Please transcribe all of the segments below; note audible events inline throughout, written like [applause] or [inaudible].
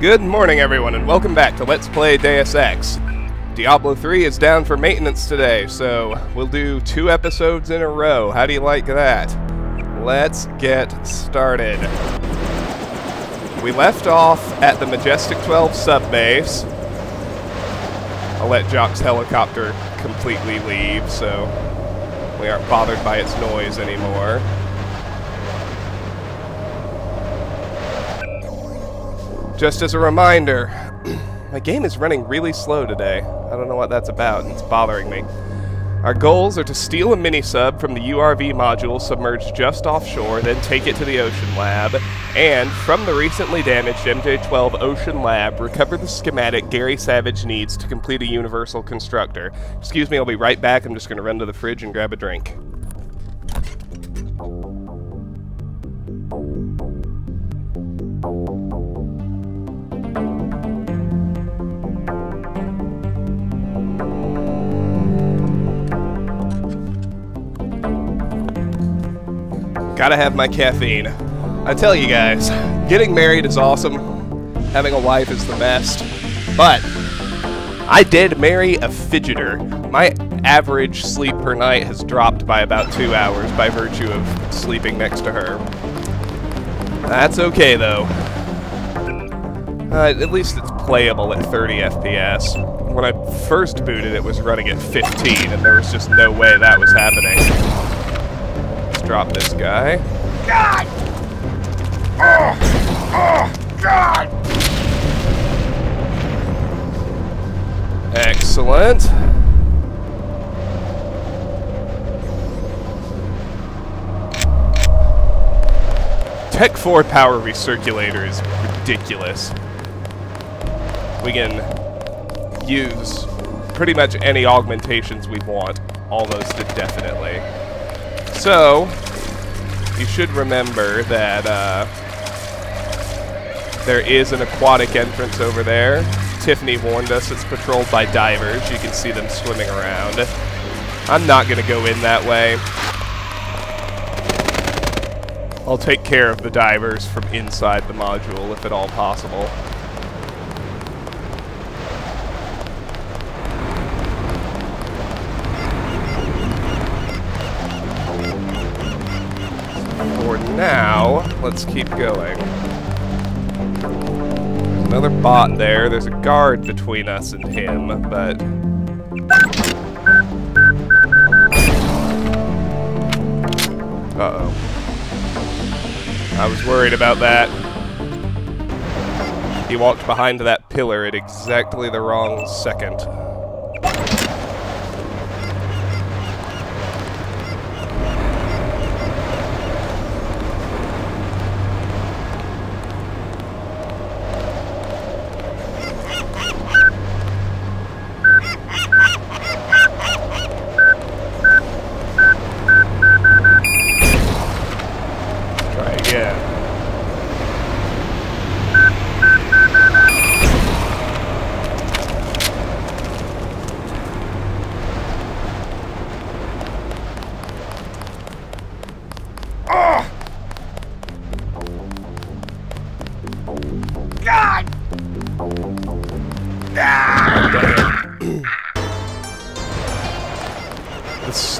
Good morning, everyone, and welcome back to Let's Play Deus Ex. Diablo 3 is down for maintenance today, so we'll do two episodes in a row. How do you like that? Let's get started. We left off at the Majestic 12 subbase. I'll let Jock's helicopter completely leave, so we aren't bothered by its noise anymore. Just as a reminder, [clears throat] my game is running really slow today. I don't know what that's about, and it's bothering me. Our goals are to steal a mini-sub from the URV module submerged just offshore, then take it to the Ocean Lab, and, from the recently damaged MJ-12 Ocean Lab, recover the schematic Gary Savage needs to complete a Universal Constructor. Excuse me, I'll be right back. I'm just going to run to the fridge and grab a drink. Gotta have my caffeine. I tell you guys, getting married is awesome. Having a wife is the best. But I did marry a fidgeter. My average sleep per night has dropped by about two hours by virtue of sleeping next to her. That's okay though. Uh, at least it's playable at 30 FPS. When I first booted, it was running at 15, and there was just no way that was happening drop this guy. God! Oh! Oh! God! Excellent. Tech 4 power recirculator is ridiculous. We can use pretty much any augmentations we want, almost indefinitely. So, you should remember that uh, there is an aquatic entrance over there. Tiffany warned us it's patrolled by divers. You can see them swimming around. I'm not going to go in that way. I'll take care of the divers from inside the module if at all possible. Let's keep going. There's another bot there. There's a guard between us and him, but... Uh-oh. I was worried about that. He walked behind that pillar at exactly the wrong second.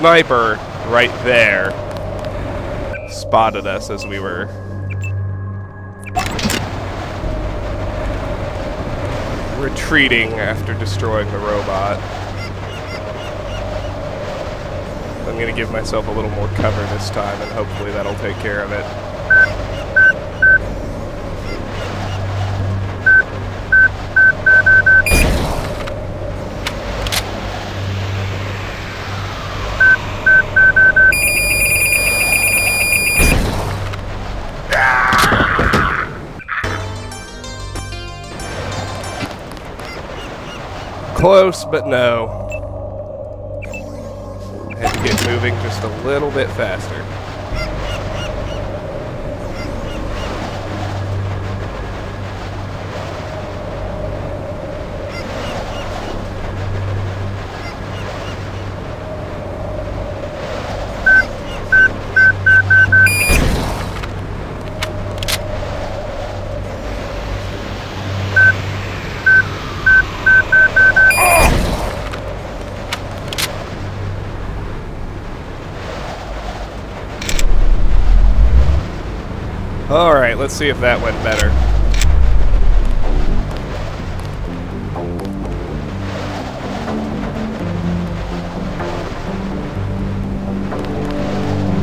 Sniper right there spotted us as we were retreating after destroying the robot. I'm to give myself a little more cover this time, and hopefully that'll take care of it. Close, but no. I had to get moving just a little bit faster. Alright, let's see if that went better.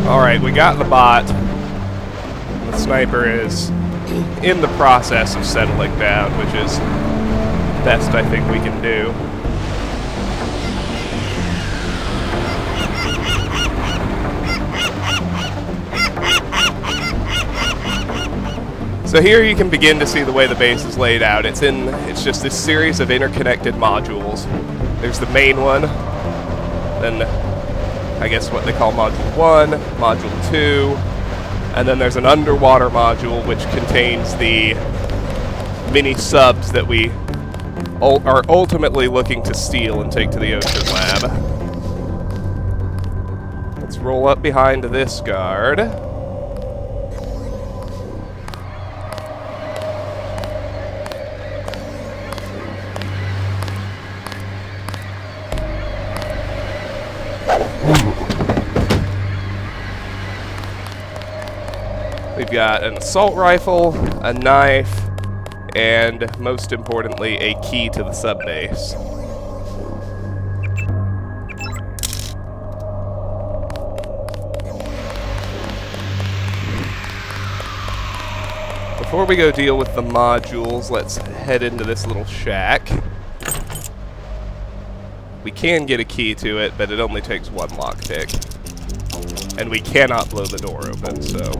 Alright, we got the bot. The sniper is in the process of settling down, which is best I think we can do. So here you can begin to see the way the base is laid out. It's in it's just this series of interconnected modules. There's the main one, then I guess what they call module 1, module 2, and then there's an underwater module which contains the mini subs that we are ultimately looking to steal and take to the ocean lab. Let's roll up behind this guard. Got an assault rifle, a knife, and most importantly, a key to the subbase. Before we go deal with the modules, let's head into this little shack. We can get a key to it, but it only takes one lockpick. And we cannot blow the door open, so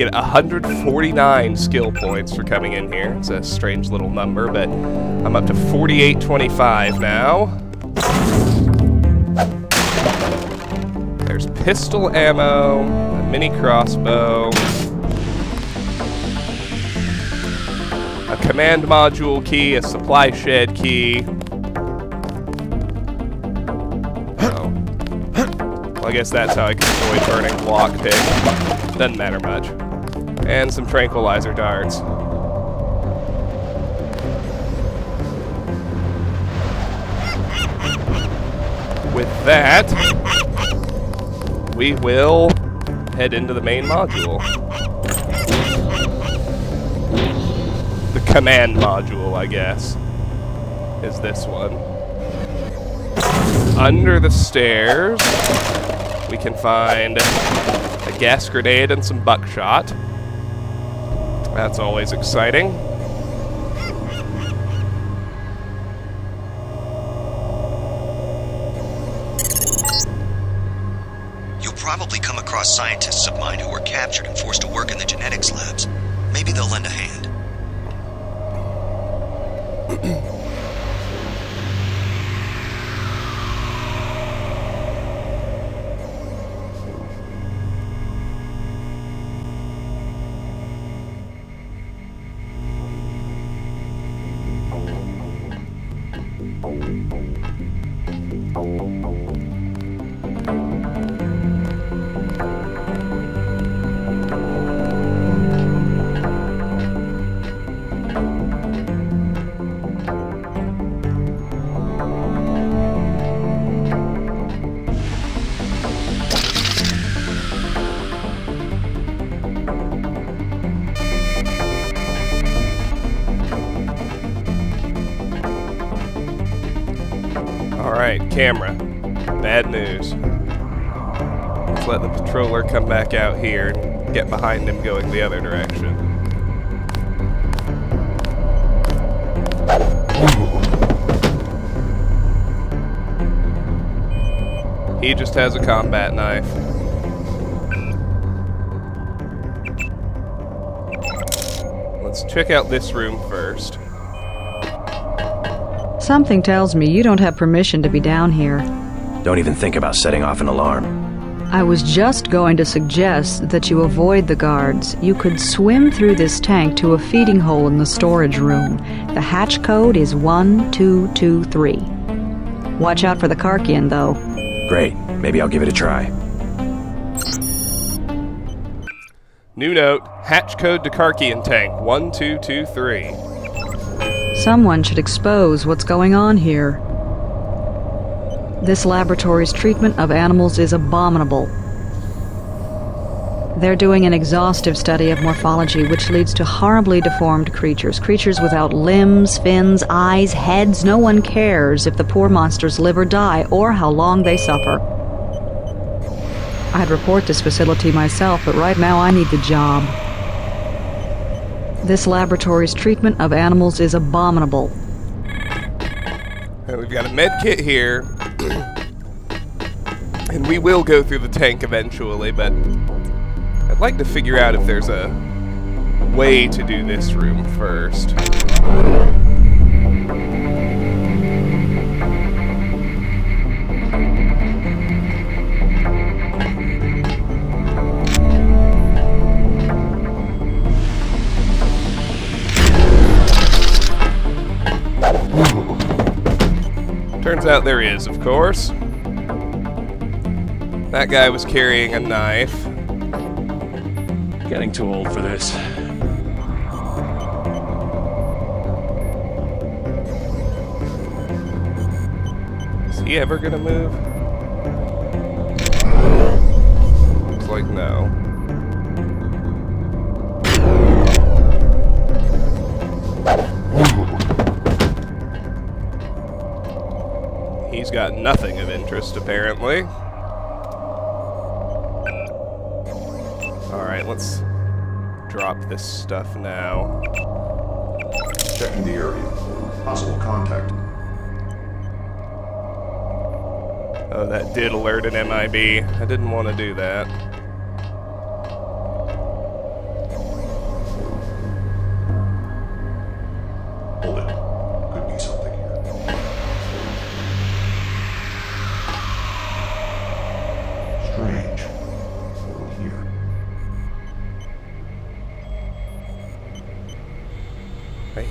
get 149 skill points for coming in here. It's a strange little number, but I'm up to 4825 now. There's pistol ammo, a mini crossbow, a command module key, a supply shed key. I guess that's how I can avoid burning lockpick. Doesn't matter much and some tranquilizer darts. With that, we will head into the main module. The command module, I guess, is this one. Under the stairs, find a gas grenade and some buckshot. That's always exciting. Alright, camera. Bad news. Let's let the patroller come back out here and get behind him going the other direction. He just has a combat knife. Let's check out this room first. Something tells me you don't have permission to be down here. Don't even think about setting off an alarm. I was just going to suggest that you avoid the guards. You could swim through this tank to a feeding hole in the storage room. The hatch code is 1223. Watch out for the Karkian, though. Great. Maybe I'll give it a try. New note, hatch code to Karkian tank 1223. Someone should expose what's going on here. This laboratory's treatment of animals is abominable. They're doing an exhaustive study of morphology, which leads to horribly deformed creatures. Creatures without limbs, fins, eyes, heads. No one cares if the poor monsters live or die, or how long they suffer. I'd report this facility myself, but right now I need the job. This laboratory's treatment of animals is abominable. And we've got a med kit here. [clears throat] and we will go through the tank eventually, but I'd like to figure out if there's a way to do this room first. Turns out there is, of course. That guy was carrying a knife. Getting too old for this. Is he ever gonna move? Looks like no. He's got nothing of interest, apparently. Alright, let's drop this stuff now. Checking the area possible contact. Oh, that did alert an MIB. I didn't want to do that.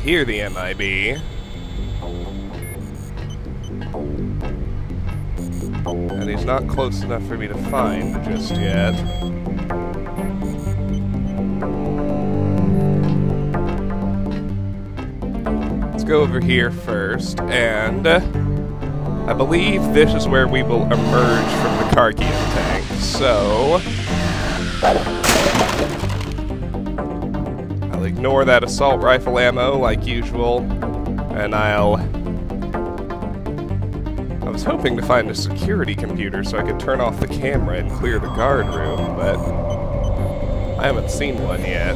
Hear the MIB. And he's not close enough for me to find just yet. Let's go over here first, and uh, I believe this is where we will emerge from the Karkian tank. So, ignore that assault rifle ammo like usual, and I'll. I was hoping to find a security computer so I could turn off the camera and clear the guard room, but I haven't seen one yet.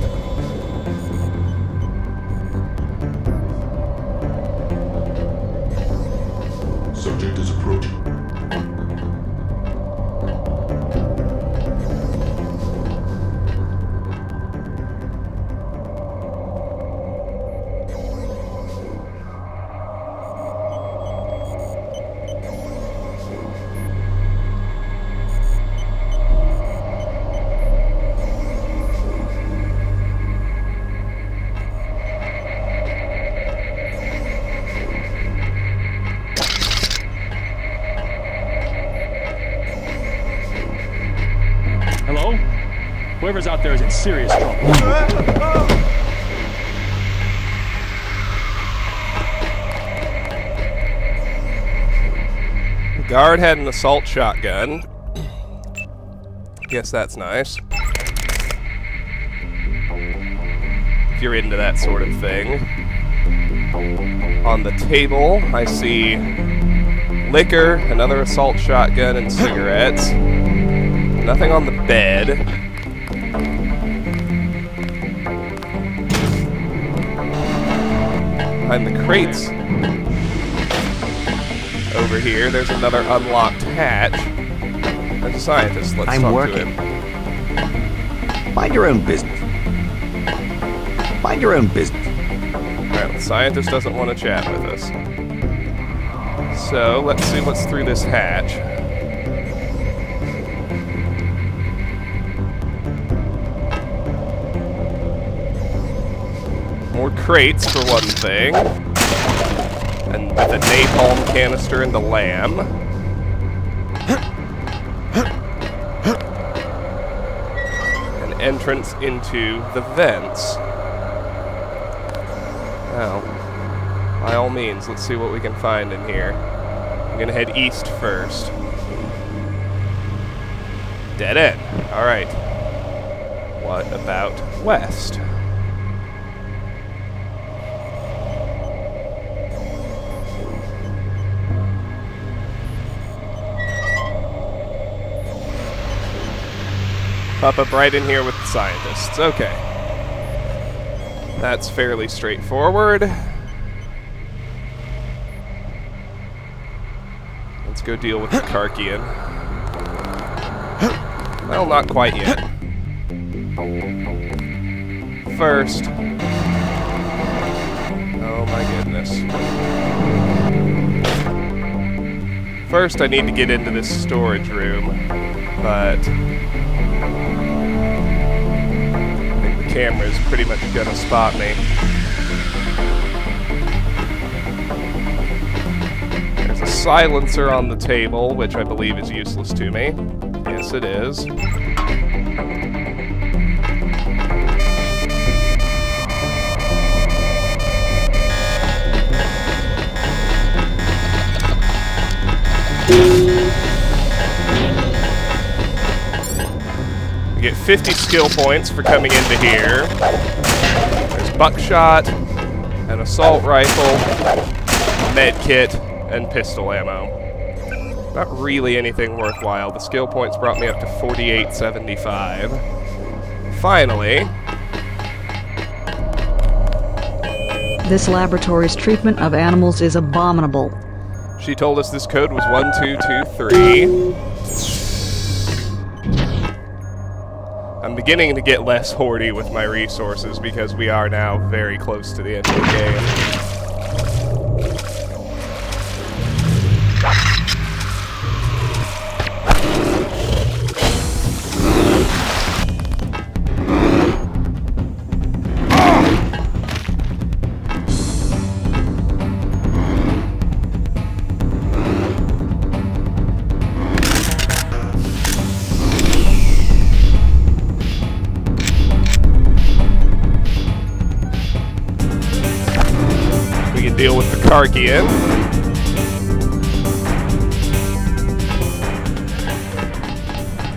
Whoever's out there is in serious trouble. Guard had an assault shotgun. Guess that's nice. If you're into that sort of thing. On the table, I see liquor, another assault shotgun, and cigarettes. Nothing on the bed. Behind the crates over here, there's another unlocked hatch. There's a scientist. Let's I'm talk working. to him. Mind your own business. Mind your own business. Alright, the scientist doesn't want to chat with us. So, let's see what's through this hatch. Crates, for one thing. And with a napalm canister and the LAM. An entrance into the vents. Well, by all means, let's see what we can find in here. I'm gonna head east first. Dead end. Alright. what about west? Pop up right in here with the scientists. Okay. That's fairly straightforward. Let's go deal with the Karkian. Well, not quite yet. First. Oh my goodness. First, I need to get into this storage room, but I is pretty much gonna spot me. There's a silencer on the table, which I believe is useless to me. Yes, it is. Get 50 skill points for coming into here. There's buckshot, an assault rifle, med kit, and pistol ammo. Not really anything worthwhile. The skill points brought me up to 4875. Finally, This laboratory's treatment of animals is abominable. she told us this code was 1223. I'm beginning to get less hoardy with my resources because we are now very close to the end of the game.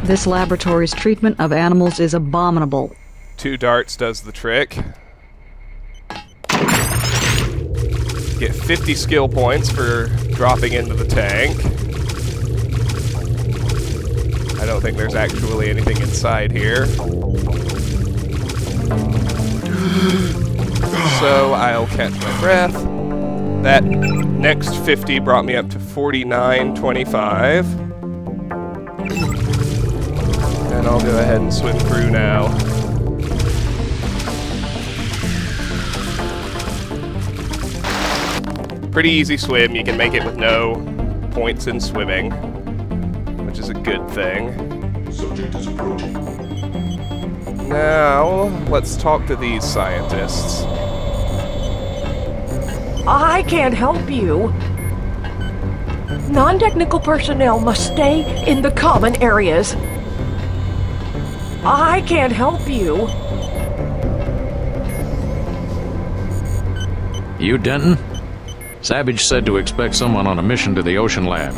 This laboratory's treatment of animals is abominable. Two darts does the trick. Get 50 skill points for dropping into the tank. I don't think there's actually anything inside here. So I'll catch my breath. That next 50 brought me up to 49.25. And I'll go ahead and swim through now. Pretty easy swim. You can make it with no points in swimming, which is a good thing. Subject is approaching. Now, let's talk to these scientists. I can't help you. Non technical personnel must stay in the common areas. I can't help you. You, Denton? Savage said to expect someone on a mission to the Ocean Lab.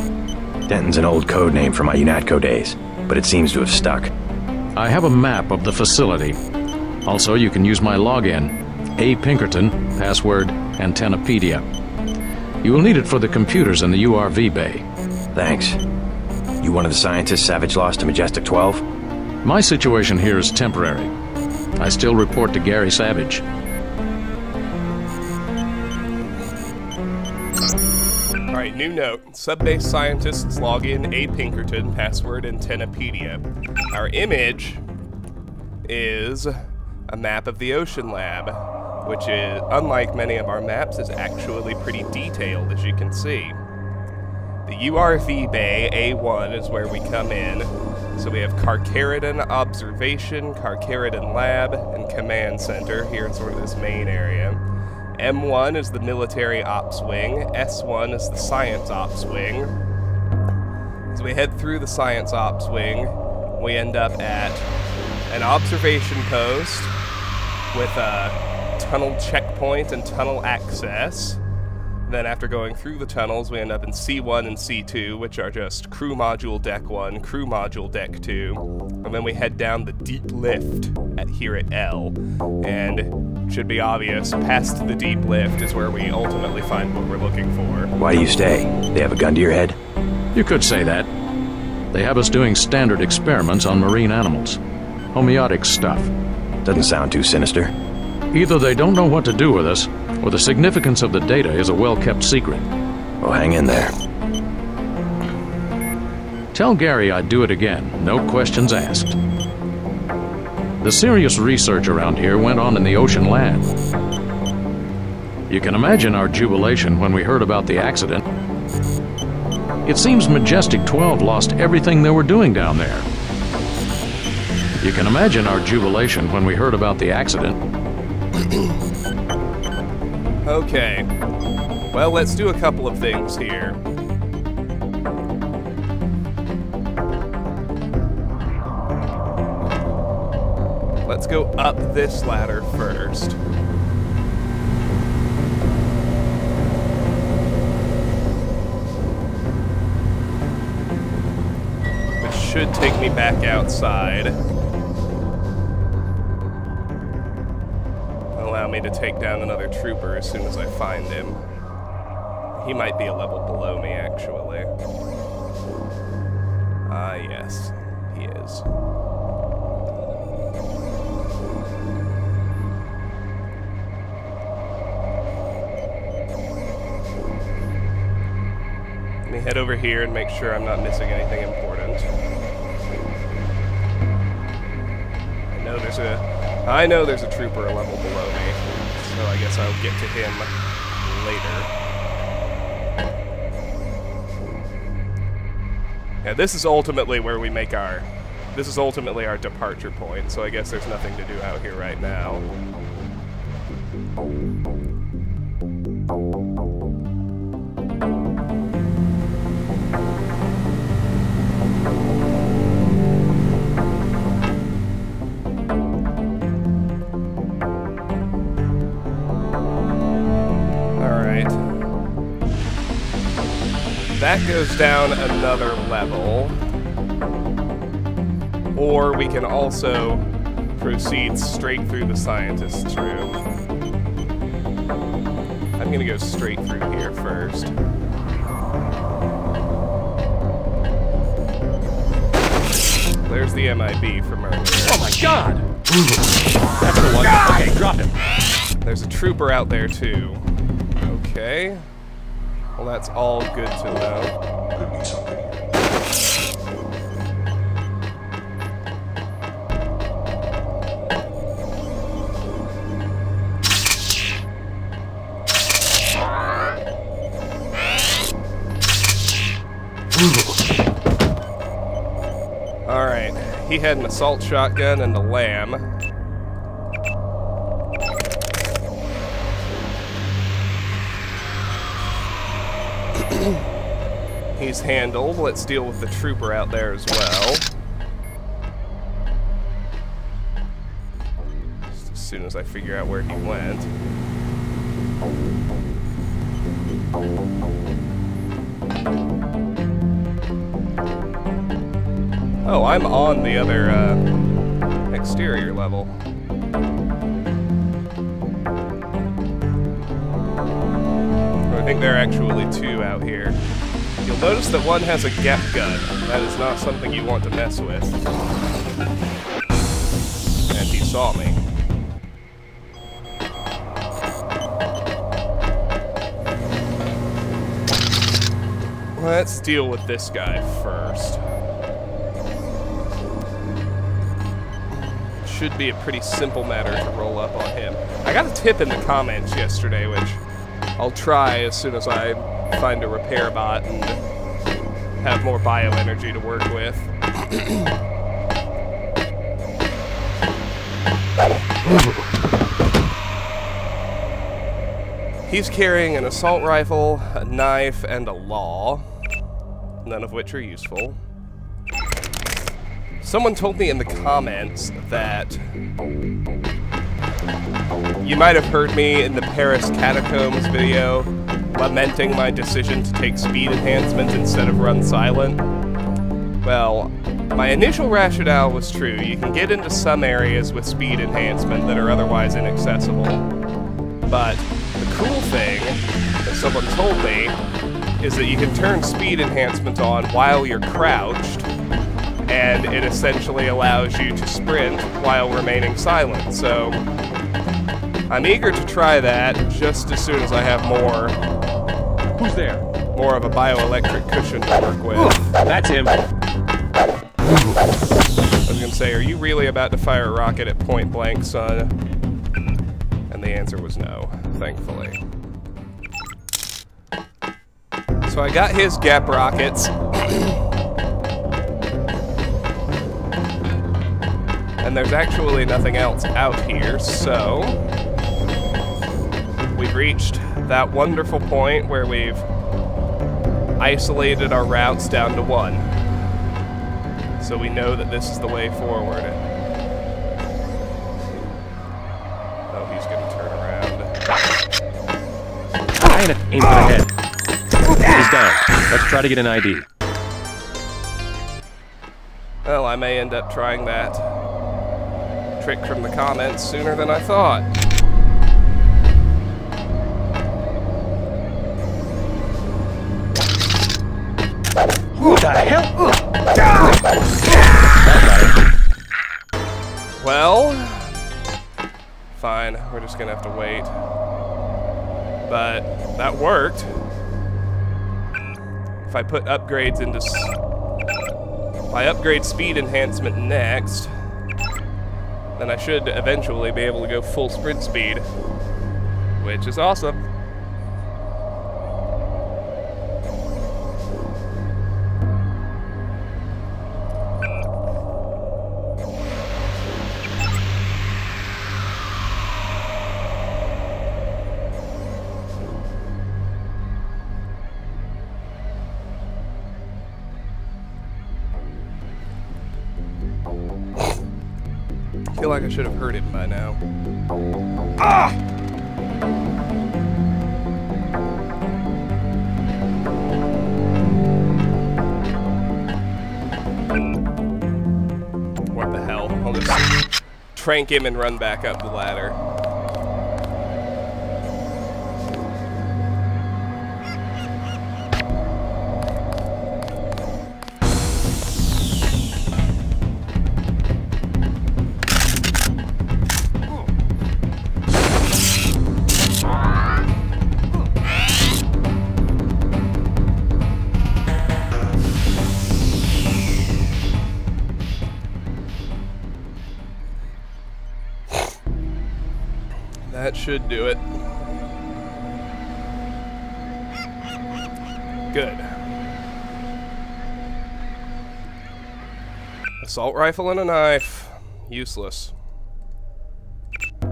Denton's an old code name from my UNATCO days, but it seems to have stuck. I have a map of the facility. Also, you can use my login, A. Pinkerton, password Antennapedia. You will need it for the computers in the URV bay. Thanks. You one of the scientists Savage lost to Majestic 12? My situation here is temporary. I still report to Gary Savage. Alright, new note. Subbase scientists log in A. Pinkerton, password Antennapedia. Our image is a map of the Ocean Lab, which is, unlike many of our maps, is actually pretty detailed, as you can see. The URV Bay A1 is where we come in. So we have Carcharodon Observation, Carcharodon Lab, and Command Center here in sort of this main area. M1 is the military ops wing, S1 is the science ops wing. As we head through the science ops wing, we end up at an observation post with a tunnel checkpoint and tunnel access. Then after going through the tunnels, we end up in C1 and C2, which are just crew module deck 1, crew module deck 2. And then we head down the deep lift at here at L. And should be obvious, past the deep lift is where we ultimately find what we're looking for. Why do you stay? They have a gun to your head? You could say that. They have us doing standard experiments on marine animals. Homeotic stuff. Doesn't sound too sinister. Either they don't know what to do with us, or the significance of the data is a well-kept secret. Well, hang in there. Tell Gary I'd do it again, no questions asked. The serious research around here went on in the ocean lab. You can imagine our jubilation when we heard about the accident. It seems Majestic 12 lost everything they were doing down there. You can imagine our jubilation when we heard about the accident. Okay. Well, let's do a couple of things here. Let's go up this ladder first. Which should take me back outside. Allow me to take down another trooper as soon as I find him. He might be a level below me, actually. Ah, yes, he is. Let me head over here and make sure I'm not missing anything important. I know there's a I know there's a trooper a level below me, guess I'll get to him later. Yeah, this is ultimately where we make our... This is ultimately our departure point, so I guess there's nothing to do out here right now. That goes down another level. Or we can also proceed straight through the scientist's room. I'm gonna go straight through here first. There's the MIB from earlier. Oh my god! That's the one. Okay, drop him. There's a trooper out there too. Okay. Well, that's all good to know. Could be something here. Alright. He had an assault shotgun and a LAM. He's handled. Let's deal with the trooper out there as well. Just as soon as I figure out where he went. Oh, I'm on the other uh, exterior level. I think there are actually two out here. Notice that one has a GEP gun. That is not something you want to mess with. And he saw me. Let's deal with this guy first. Should be a pretty simple matter to roll up on him. I got a tip in the comments yesterday, which I'll try as soon as I find a repair bot and have more bioenergy to work with. He's carrying an assault rifle, a knife, and a law, none of which are useful. Someone told me in the comments that you might have heard me in the Paris Catacombs video lamenting my decision to take speed enhancement instead of run silent? Well, my initial rationale was true. You can get into some areas with speed enhancement that are otherwise inaccessible. But the cool thing that someone told me is that you can turn speed enhancement on while you're crouched, and it essentially allows you to sprint while remaining silent. So I'm eager to try that just as soon as I have more. Who's there? More of a bioelectric cushion to work with. That's him. I was gonna say, are you really about to fire a rocket at point blank, son? And the answer was no, thankfully. So I got his GEP rockets. and there's actually nothing else out here, so... We've reached that wonderful point where we've isolated our routes down to one. So we know that this is the way forward. Oh, he's gonna turn around. Damn it, aim for the head. He's down. Let's try to get an ID. Well, I may end up trying that trick from the comments sooner than I thought. What the hell? Well, fine. We're just gonna have to wait. But that worked. If I put upgrades into... If I upgrade speed enhancement next, then I should eventually be able to go full sprint speed, which is awesome. Feel like I should have heard it by now. Ah! What the hell? I'll just trank him and run back up the ladder. Assault rifle and a knife. Useless. [clears throat]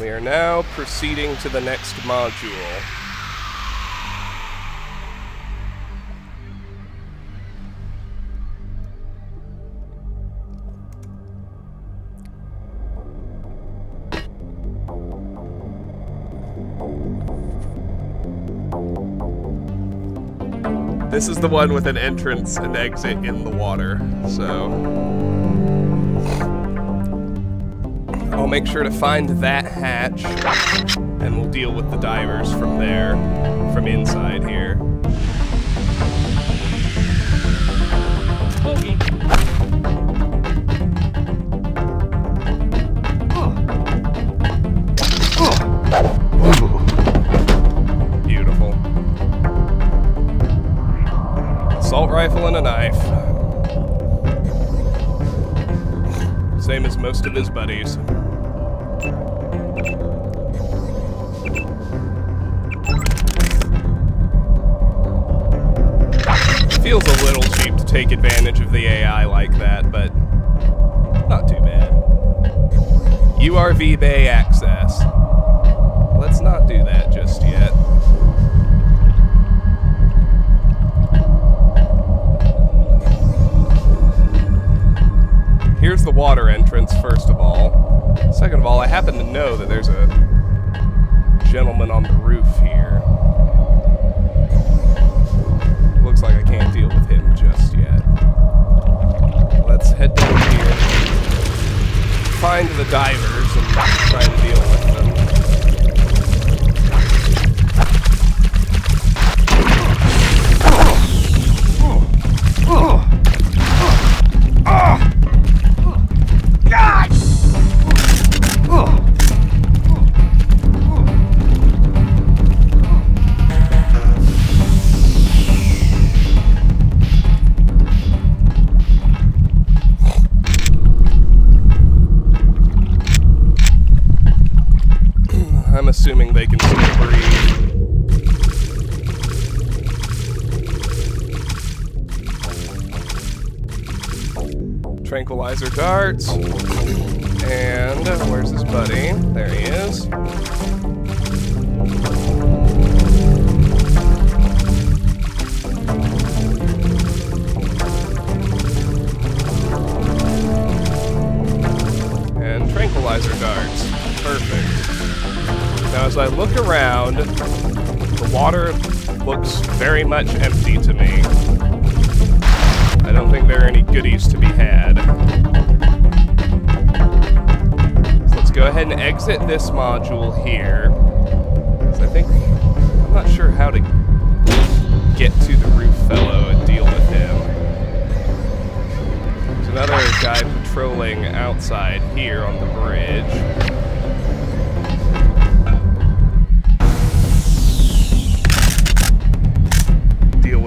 we are now proceeding to the next module. This is the one with an entrance and exit in the water, so... I'll make sure to find that hatch, and we'll deal with the divers from there, from inside here. Most of his buddies. How to get to the roof fellow and deal with him. There's another guy patrolling outside here on the bridge. Deal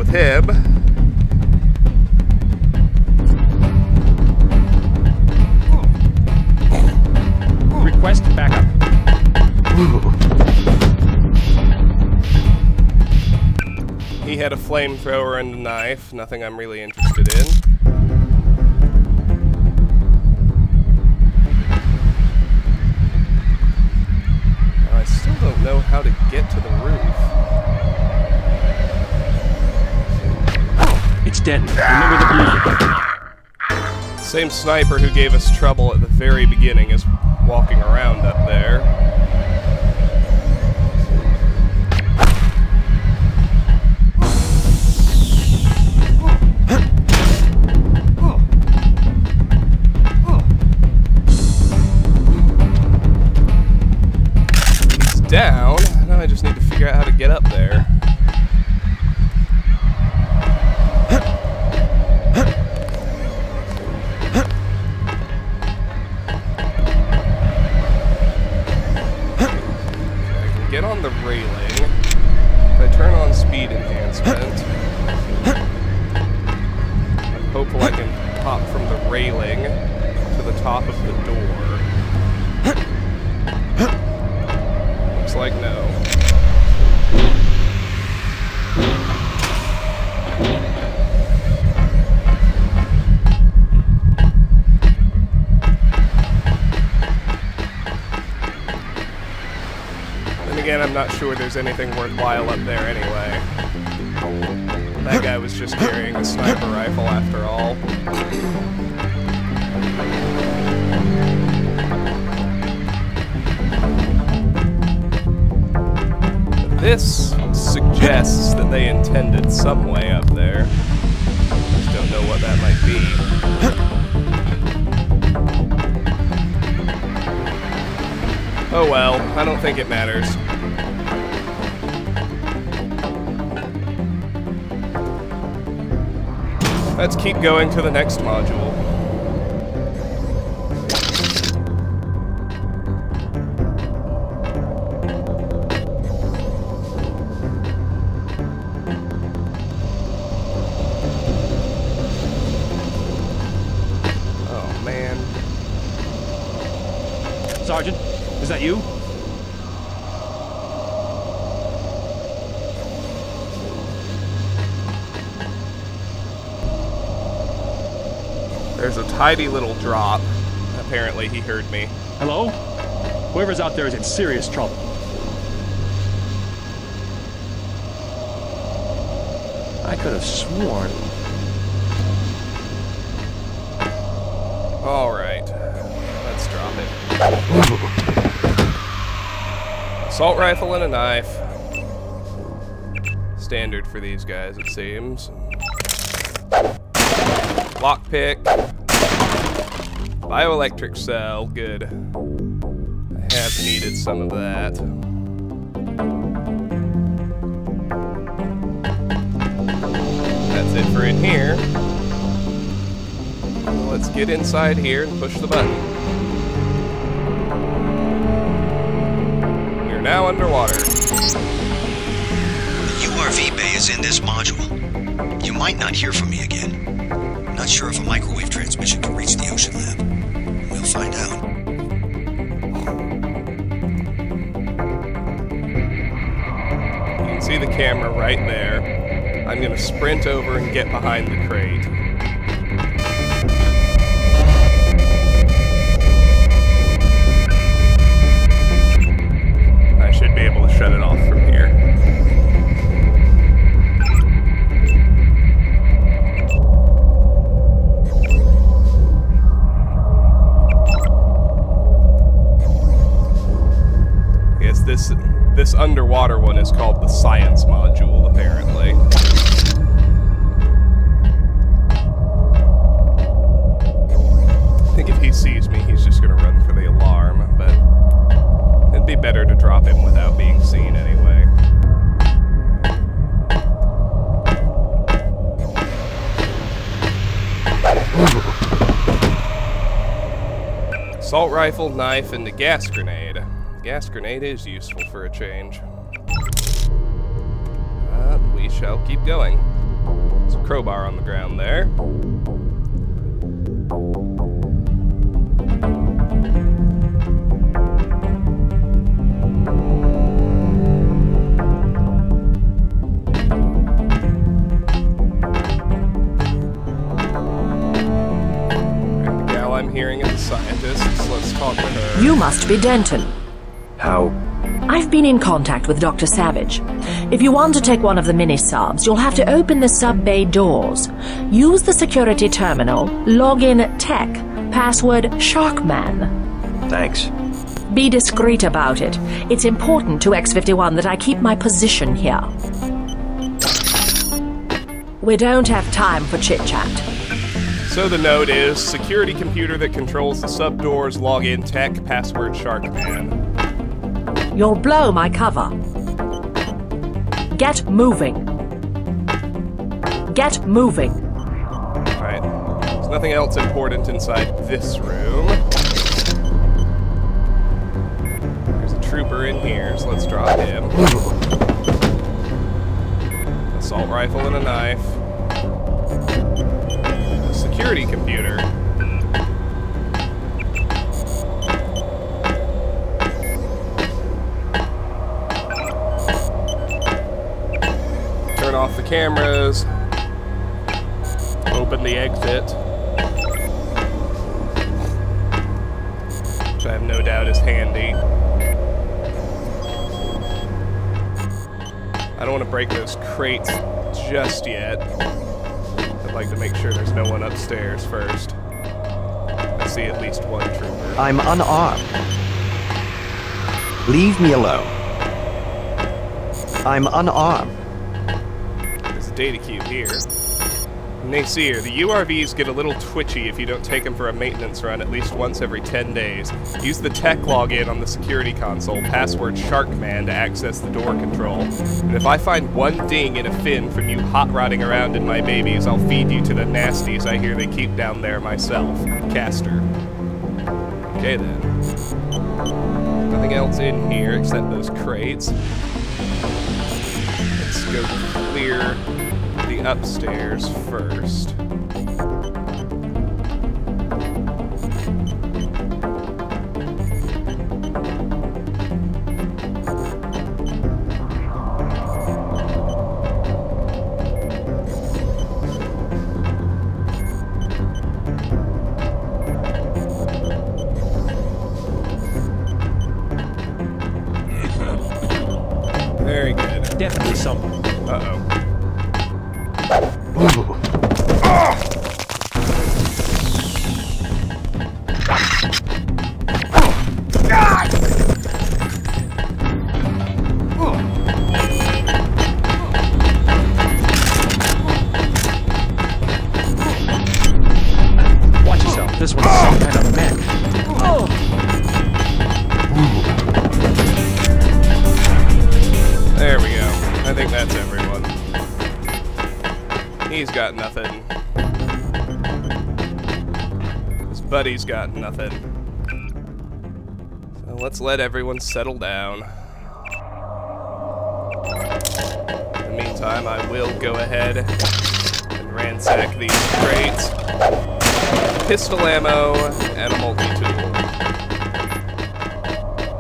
had a flamethrower and a knife, nothing I'm really interested in. Now, I still don't know how to get to the roof. It's dead. Remember the blue. Same sniper who gave us trouble at the very beginning is walking around up there. There's anything worthwhile up there anyway. That guy was just carrying a sniper rifle after all. This suggests that they intended some way up there. Just don't know what that might be. Oh well, I don't think it matters. Let's keep going to the next module. Tidy little drop. Apparently he heard me. Hello? Whoever's out there is in serious trouble. I could have sworn. Alright. Let's drop it. Assault rifle and a knife. Standard for these guys, it seems. Lockpick. Bioelectric cell, good. I have needed some of that. That's it for in here. Let's get inside here and push the button. Now underwater. The URV bay is in this module. Sprint over and get behind the crate. I should be able to shut it off from here. Guess this this underwater one is called the science module, apparently. Assault rifle, knife, and a gas grenade. Gas grenade is useful for a change. But we shall keep going. There's a crowbar on the ground there. Must be Denton. How? I've been in contact with Dr. Savage. If you want to take one of the mini subs, you'll have to open the sub bay doors. Use the security terminal, log in tech, password Sharkman. Thanks. Be discreet about it. It's important to X51 that I keep my position here. We don't have time for chit chat. So the note is security computer that controls the sub doors, login tech, password Sharkman. You'll blow my cover. Get moving. Get moving. Alright. There's nothing else important inside this room. There's a trooper in here, so let's drop him. Assault rifle and a knife. Security computer. Turn off the cameras. Open the exit. Which I have no doubt is handy. I don't want to break those crates just yet. I'd like to make sure there's no one upstairs first. I see at least one trooper. I'm unarmed. Leave me alone. I'm unarmed. There's a data cube here. Nasir, the URVs get a little twitchy if you don't take them for a maintenance run at least once every 10 days. Use the tech login on the security console, password Sharkman, to access the door control. And if I find one ding in a fin from you hot rodding around in my babies, I'll feed you to the nasties I hear they keep down there myself. Caster. Okay then. Nothing else in here except those crates. Let's go clear upstairs first. Buddy's got nothing. So let's let everyone settle down. In the meantime, I will go ahead and ransack these crates. Pistol ammo and a multi-tool.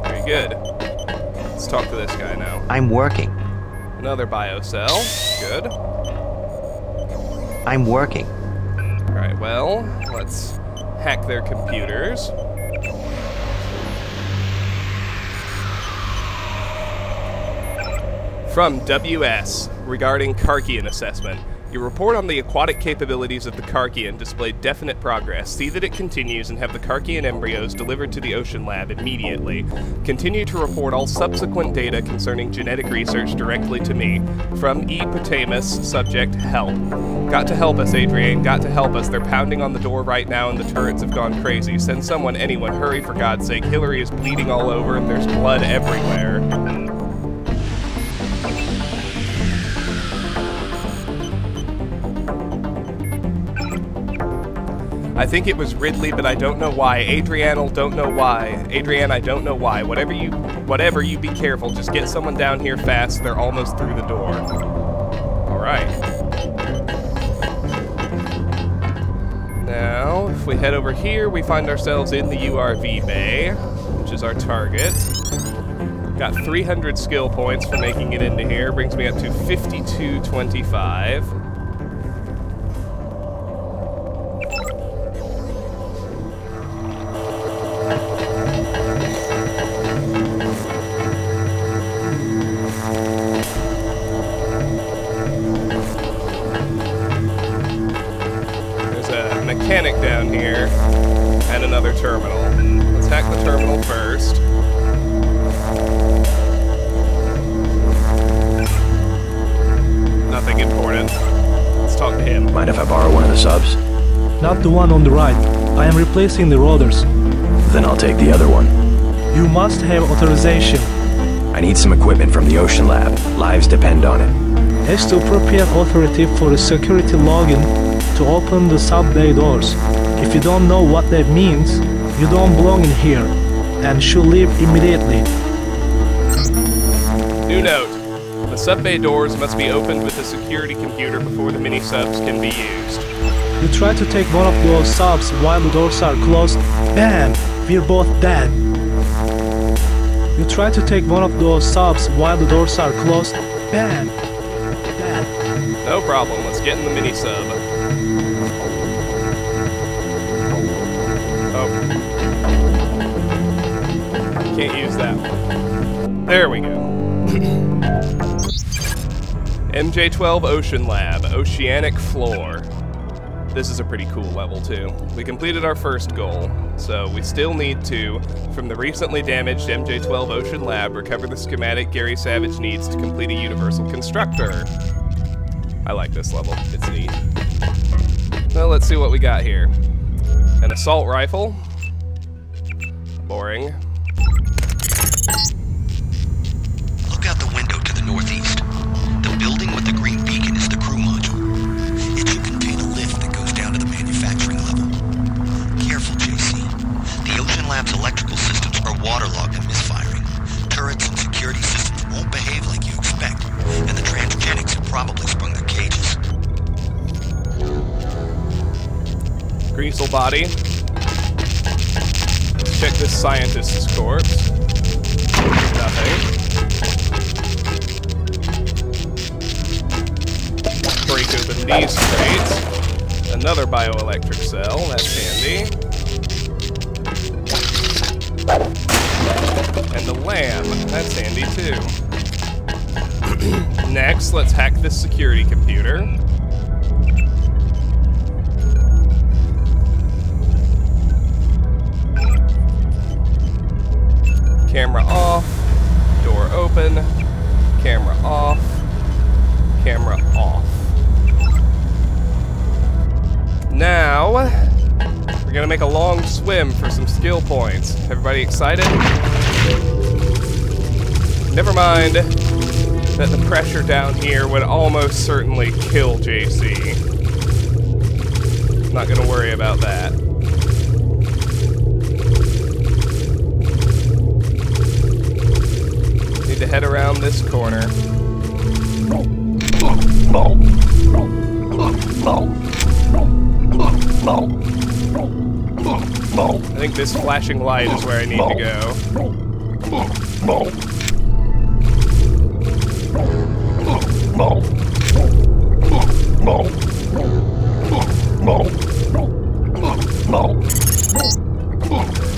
Very good. Let's talk to this guy now. I'm working. Another biocell. Good. I'm working. Alright, well, let's hack their computers. From WS regarding Karkian assessment. Your report on the aquatic capabilities of the Karkian displayed definite progress. See that it continues and have the Karkian embryos delivered to the Ocean Lab immediately. Continue to report all subsequent data concerning genetic research directly to me. From E. Potamus, subject help. Got to help us, Adrienne. Got to help us. They're pounding on the door right now and the turrets have gone crazy. Send someone, anyone. Hurry for God's sake. Hillary is bleeding all over and there's blood everywhere. I think it was Ridley, but I don't know why. Adrienne, don't know why. Adrienne, I don't know why. Whatever you, whatever you, be careful. Just get someone down here fast. They're almost through the door. All right. Now, if we head over here, we find ourselves in the URV bay, which is our target. Got 300 skill points for making it into here. Brings me up to 5225. Replacing the rotors. Then I'll take the other one. You must have authorization. I need some equipment from the Ocean Lab. Lives depend on it. Has the appropriate authority for the security login to open the sub-bay doors. If you don't know what that means, you don't belong in here and should leave immediately. New note. The sub-bay doors must be opened with a security computer before the mini-subs can be used. You try to take one of those subs while the doors are closed. Bam! We're both dead. You try to take one of those subs while the doors are closed. Bam! Dead. No problem. Let's get in the mini-sub. Oh. Can't use that. There we go. [laughs] MJ12 Ocean Lab, Oceanic Floor. This is a pretty cool level, too. We completed our first goal, so we still need to, from the recently damaged MJ12 Ocean Lab, recover the schematic Gary Savage needs to complete a Universal Constructor. I like this level, it's neat. Well, let's see what we got here. An assault rifle. Now, we're gonna make a long swim for some skill points. Everybody excited? Never mind that the pressure down here would almost certainly kill JC. Not gonna worry about that. Need to head around this corner. I think this flashing light is where I need to go.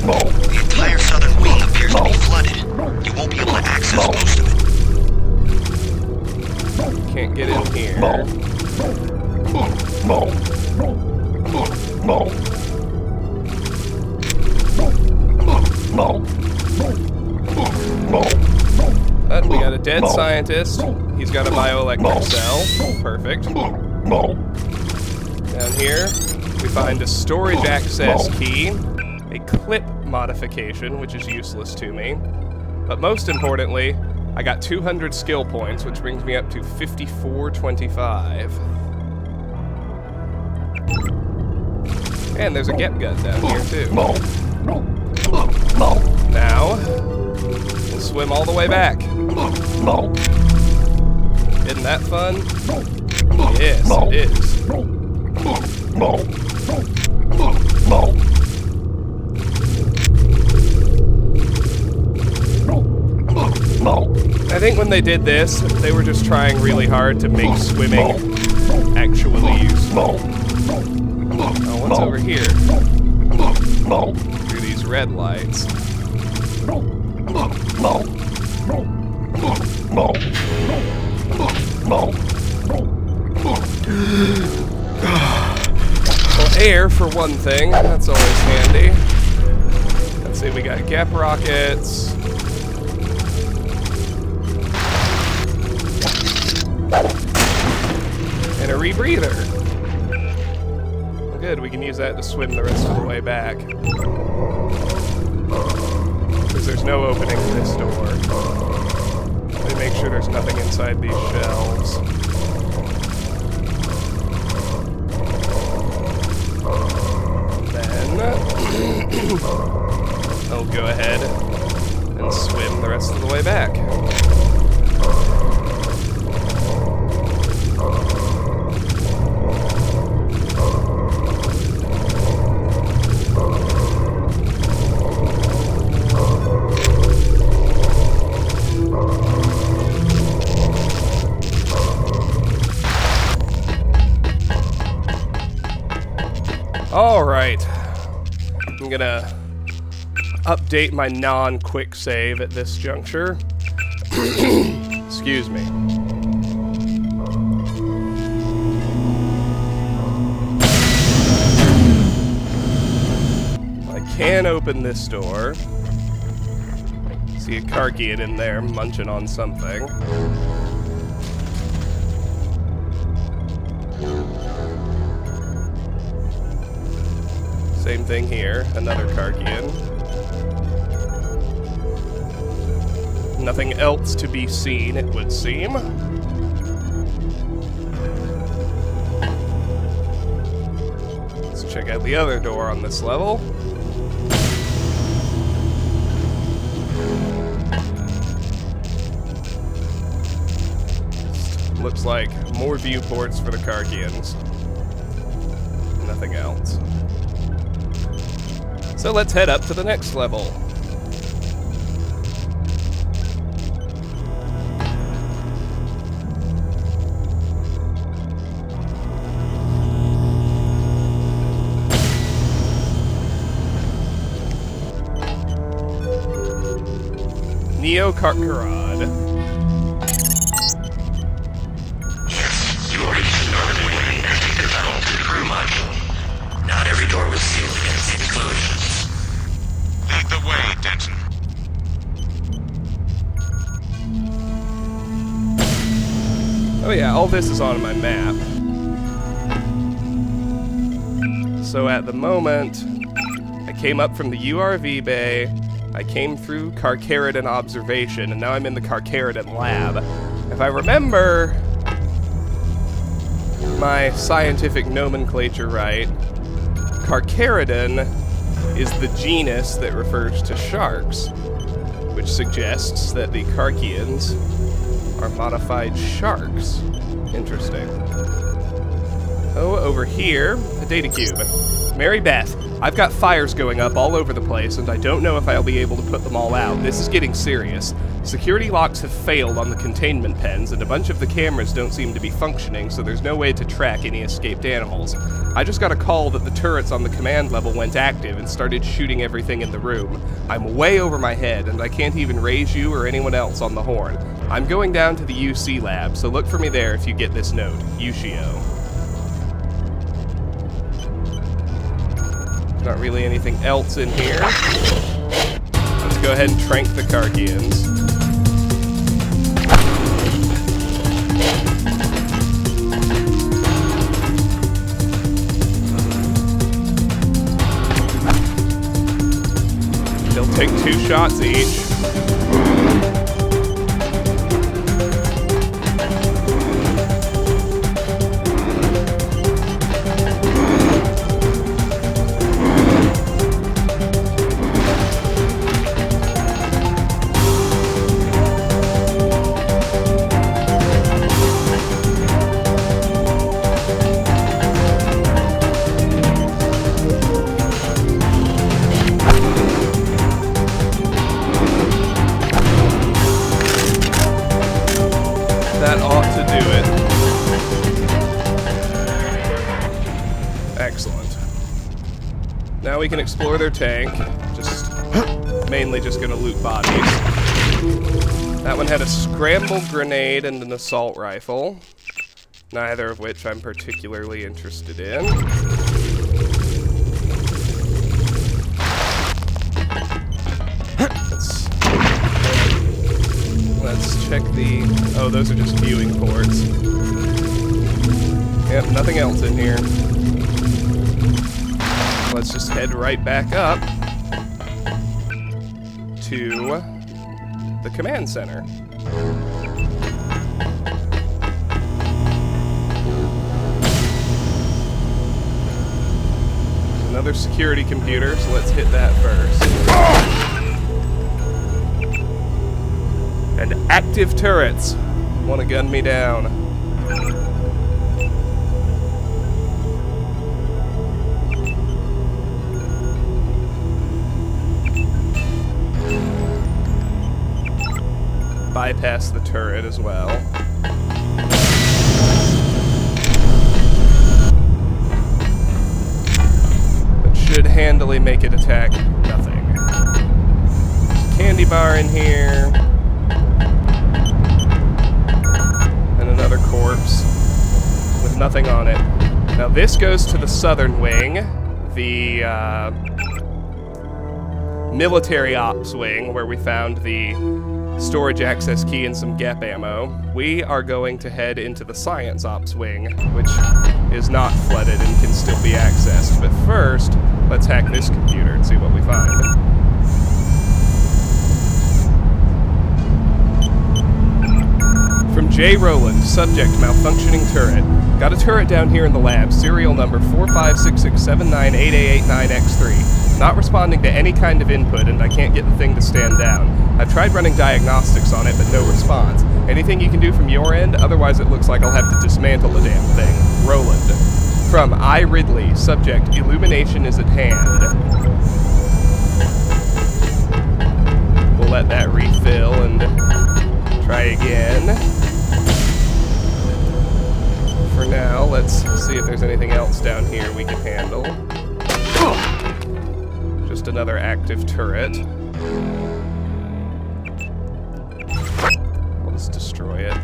The entire southern wing appears to be flooded. You won't be able to access most of it. Can't get in here. Scientist. He's got a bioelectric cell. Perfect. Down here, we find a storage access key, a clip modification, which is useless to me. But most importantly, I got 200 skill points, which brings me up to 5425. And there's a GEP gun down here too. Now, we'll swim all the way back. Isn't that fun? Yes, it is. I think when they did this, they were just trying really hard to make swimming actually useful. Oh, what's over here? Through these red lights. Air for one thing. That's always handy. Let's see, we got GEP rockets. And a rebreather. Good, we can use that to swim the rest of the way back. Because there's no opening to this door. Me make sure there's nothing inside these shelves. I'll go ahead and swim the rest of the way back. Update my non-quick save at this juncture. [coughs] Excuse me. I can open this door. See a Karkian in there munching on something. Same thing here, another Karkian. Nothing else to be seen, it would seem. Let's check out the other door on this level. Looks like more viewports for the Karkians. Nothing else. So let's head up to the next level. Neo Karkarad. You will reach the northern wing and take the tunnel to the crew module. Not every door was sealed against explosions. Lead the way, Denton. Oh yeah, all this is on my map. So at the moment, I came up from the URV bay, I came through Carcharodon observation, and now I'm in the Carcharodon lab. If I remember my scientific nomenclature right, Carcharodon is the genus that refers to sharks, which suggests that the Karkians are modified sharks. Interesting. Oh, over here, a data cube. Mary Beth, I've got fires going up all over the place, and I don't know if I'll be able to put them all out. This is getting serious. Security locks have failed on the containment pens, and a bunch of the cameras don't seem to be functioning, so there's no way to track any escaped animals. I just got a call that the turrets on the command level went active and started shooting everything in the room. I'm way over my head, and I can't even raise you or anyone else on the horn. I'm going down to the UC lab, so look for me there if you get this note. Ushio. Not really anything else in here. Let's go ahead and trank the Karkians. They'll take two shots each. We can explore their tank. Just mainly just gonna loot bodies. That one had a scramble grenade and an assault rifle. Neither of which I'm particularly interested in. Let's Let's check the... Oh, those are just viewing ports. Yep, nothing else in here. Head right back up to the command center. Another security computer, so let's hit that first. and active turrets want to gun me down. Bypass the turret as well. Should handily make it attack nothing. Candy bar in here. and another corpse with nothing on it. Now this goes to the southern wing, the uh, military ops wing, where we found the storage access key and some GEP ammo. We are going to head into the science ops wing, which is not flooded and can still be accessed. But first, let's hack this computer and see what we find. From J. Rowland, subject malfunctioning turret. Got a turret down here in the lab, serial number 4566798889X3. Not responding to any kind of input, and I can't get the thing to stand down. I've tried running diagnostics on it, but no response. Anything you can do from your end? Otherwise, it looks like I'll have to dismantle the damn thing. Roland. From I. Ridley, subject illumination is at hand. We'll let that refill and try again. For now, let's see if there's anything else down here we can handle. Just another active turret. Let's destroy it.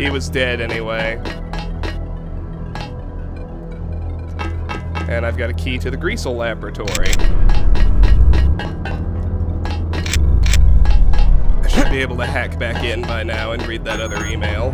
He was dead anyway. And I've got a key to the Greasel laboratory. Be able to hack back in by now and read that other email.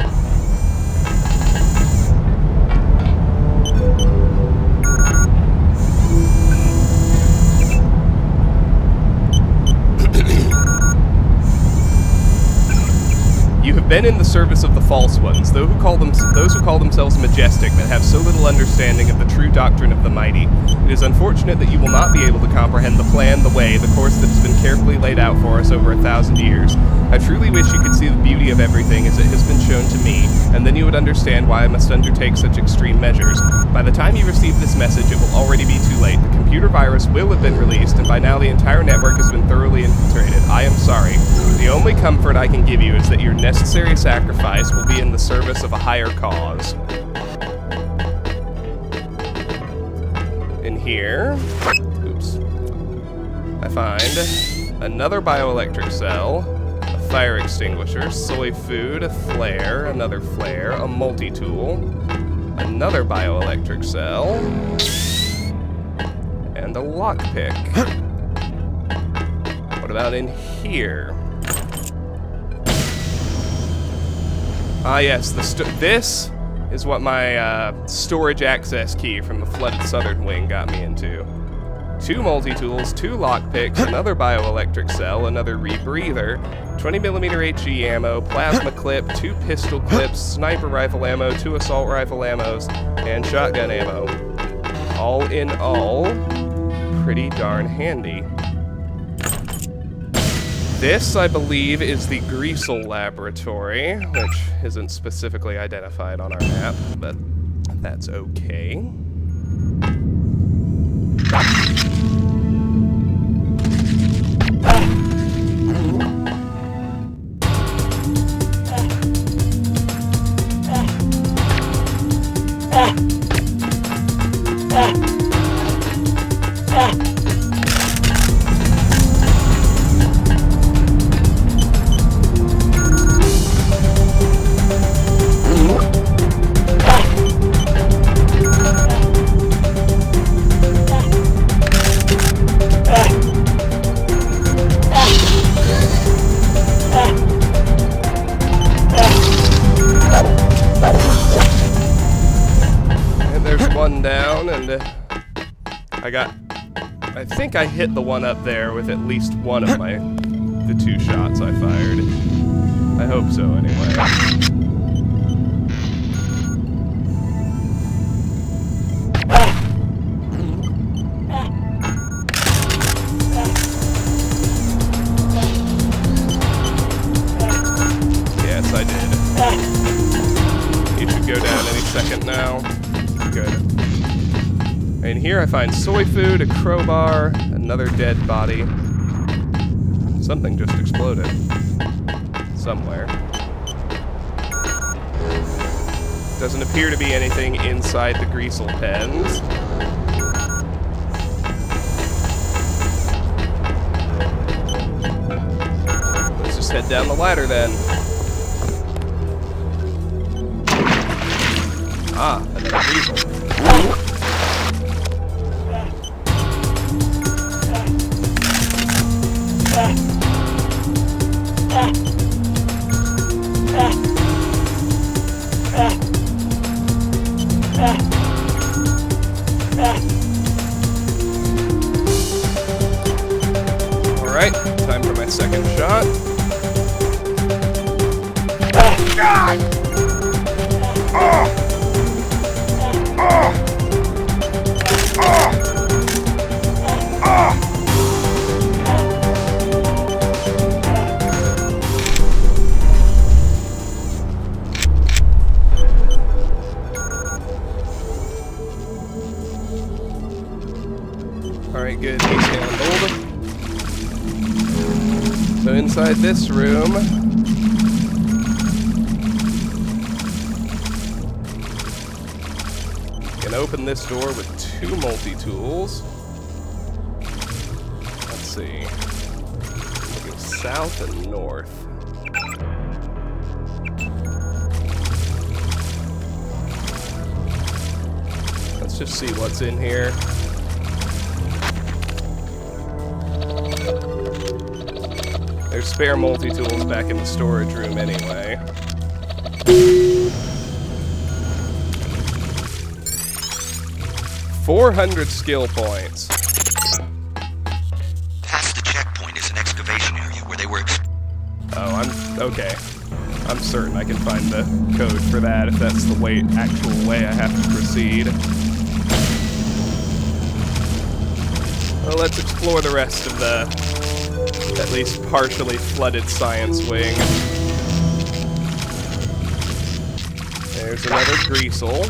You have been in the service of the false ones, those who call them those who call themselves majestic, but have so little understanding of the true doctrine of the mighty. It is unfortunate that you will not be able to comprehend the plan, the way, the course that has been carefully laid out for us over a thousand years. I truly wish you could see the beauty of everything as it has been shown to me, and then you would understand why I must undertake such extreme measures. By the time you receive this message, it will already be too late. The computer virus will have been released, and by now the entire network has been thoroughly infiltrated. I am sorry. The only comfort I can give you is that your necessary sacrifice will be in the service of a higher cause. In here, oops, I find another bioelectric cell, fire extinguisher, soy food, a flare, another flare, a multi-tool, another bioelectric cell, and a lockpick. [coughs] What about in here? Ah, yes, the this is what my uh, storage access key from the flooded southern wing got me into. Two multi-tools, two lockpicks, [coughs] another bioelectric cell, another rebreather, 20mm HE ammo, plasma [coughs] clip, two pistol clips, [coughs] sniper rifle ammo, two assault rifle ammos, and shotgun ammo. All in all, pretty darn handy. This, I believe, is the Greasel Laboratory, which isn't specifically identified on our map, but that's okay. Hit the one up there with at least one of my. the two shots I fired. I hope so, anyway. Yes, I did. He should go down any second now. Good. And here I find soy food, a crowbar, another dead body. Something just exploded. Somewhere. Doesn't appear to be anything inside the greasel pens. Let's just head down the ladder then. Ah, another. And north. Let's just see what's in here. There's spare multi-tools back in the storage room anyway. Four hundred skill points. For that if that's the way, actual way I have to proceed. Well, let's explore the rest of the, at least partially flooded science wing. There's another greasel.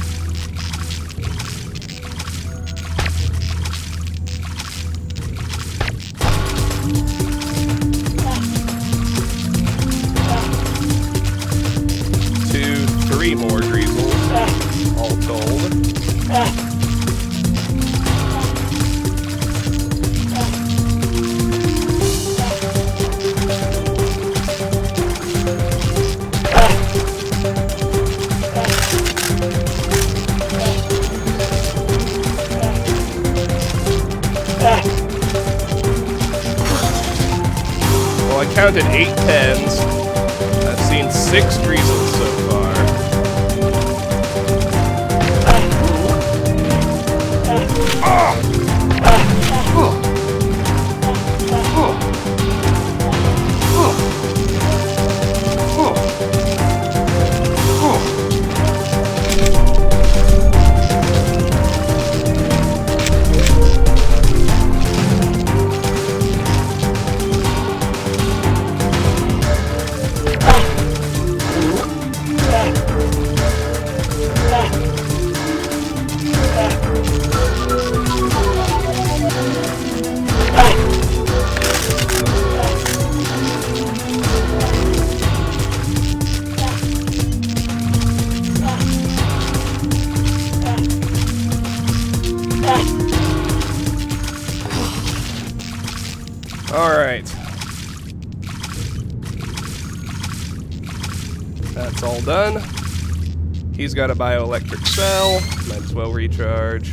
Got a bioelectric cell. Might as well recharge.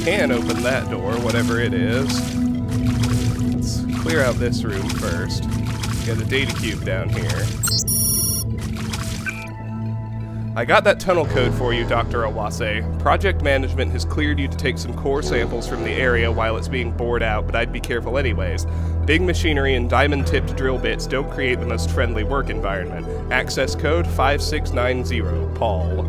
I can open that door, whatever it is. Let's clear out this room first. Got a data cube down here. I got that tunnel code for you, Dr. Awase. Project management has cleared you to take some core samples from the area while it's being bored out, but I'd be careful anyways. Big machinery and diamond-tipped drill bits don't create the most friendly work environment. Access code 5690, Paul.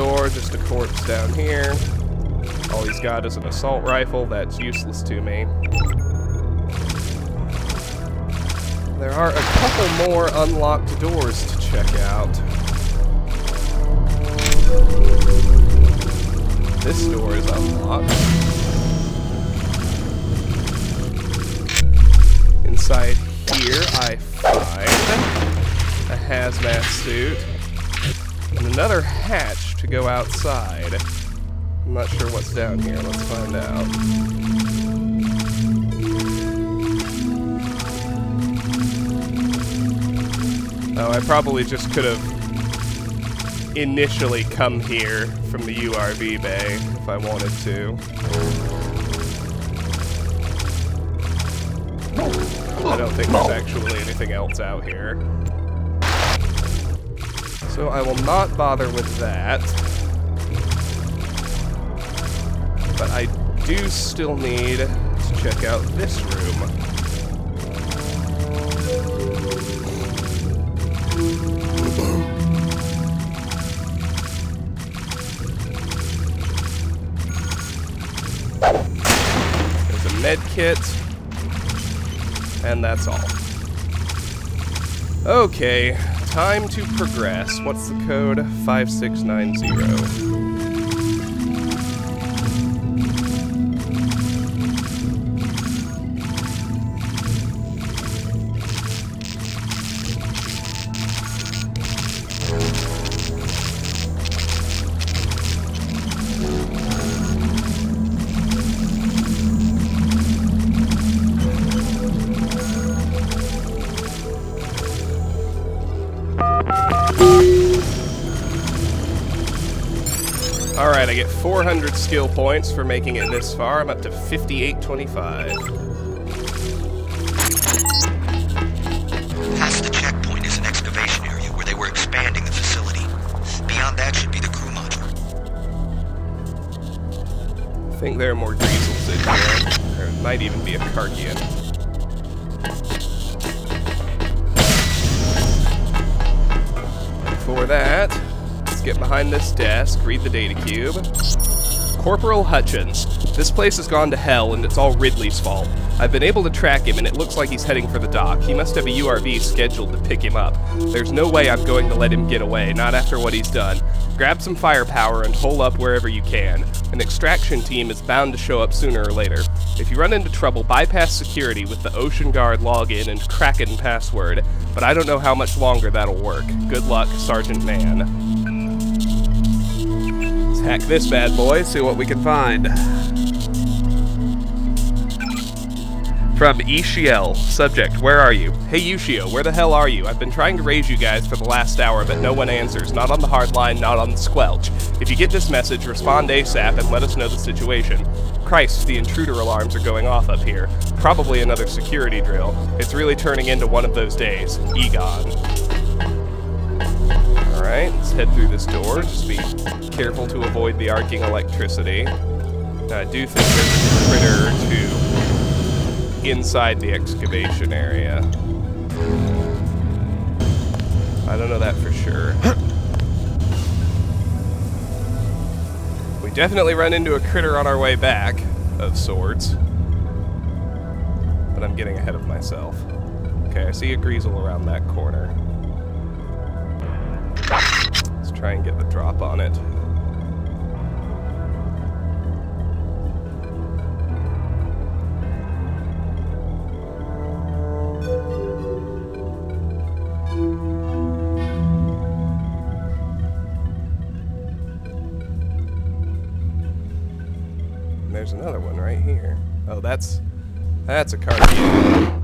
Door, just a corpse down here. All he's got is an assault rifle, that's useless to me. There are a couple more unlocked doors to check out. This door is unlocked. Inside here, I find a hazmat suit and another hatch to go outside. I'm not sure what's down here. Let's find out. Oh, I probably just could have initially come here from the URV bay if I wanted to. I don't think there's actually anything else out here. So I will not bother with that. But I do still need to check out this room. There's a med kit. And that's all. Okay, time to progress. What's the code? 5690. Skill points for making it this far. I'm up to 5825. Past the checkpoint is an excavation area where they were expanding the facility. Beyond that should be the crew module. I think there are more Greasels in here. There might even be a Karkian. Before that, let's get behind this desk, read the data cube. Corporal Hutchins. This place has gone to hell and it's all Ridley's fault. I've been able to track him and it looks like he's heading for the dock. He must have a URV scheduled to pick him up. There's no way I'm going to let him get away, not after what he's done. Grab some firepower and hole up wherever you can. An extraction team is bound to show up sooner or later. If you run into trouble, bypass security with the Ocean Guard login and Kraken password, but I don't know how much longer that'll work. Good luck, Sergeant Man. Hack this bad boy, see what we can find. From Ishiel. Subject, where are you? Hey Yushio, where the hell are you? I've been trying to raise you guys for the last hour, but no one answers. Not on the hard line, not on the squelch. If you get this message, respond ASAP and let us know the situation. Christ, the intruder alarms are going off up here. Probably another security drill. It's really turning into one of those days. Egon. Alright, let's head through this door. Just be careful to avoid the arcing electricity. I do think there's a critter or two inside the excavation area. I don't know that for sure. we definitely run into a critter on our way back, of sorts. But I'm getting ahead of myself. Okay, I see a Greasel around that corner. Try and get the drop on it. There's another one right here. Oh, that's that's a Karkian.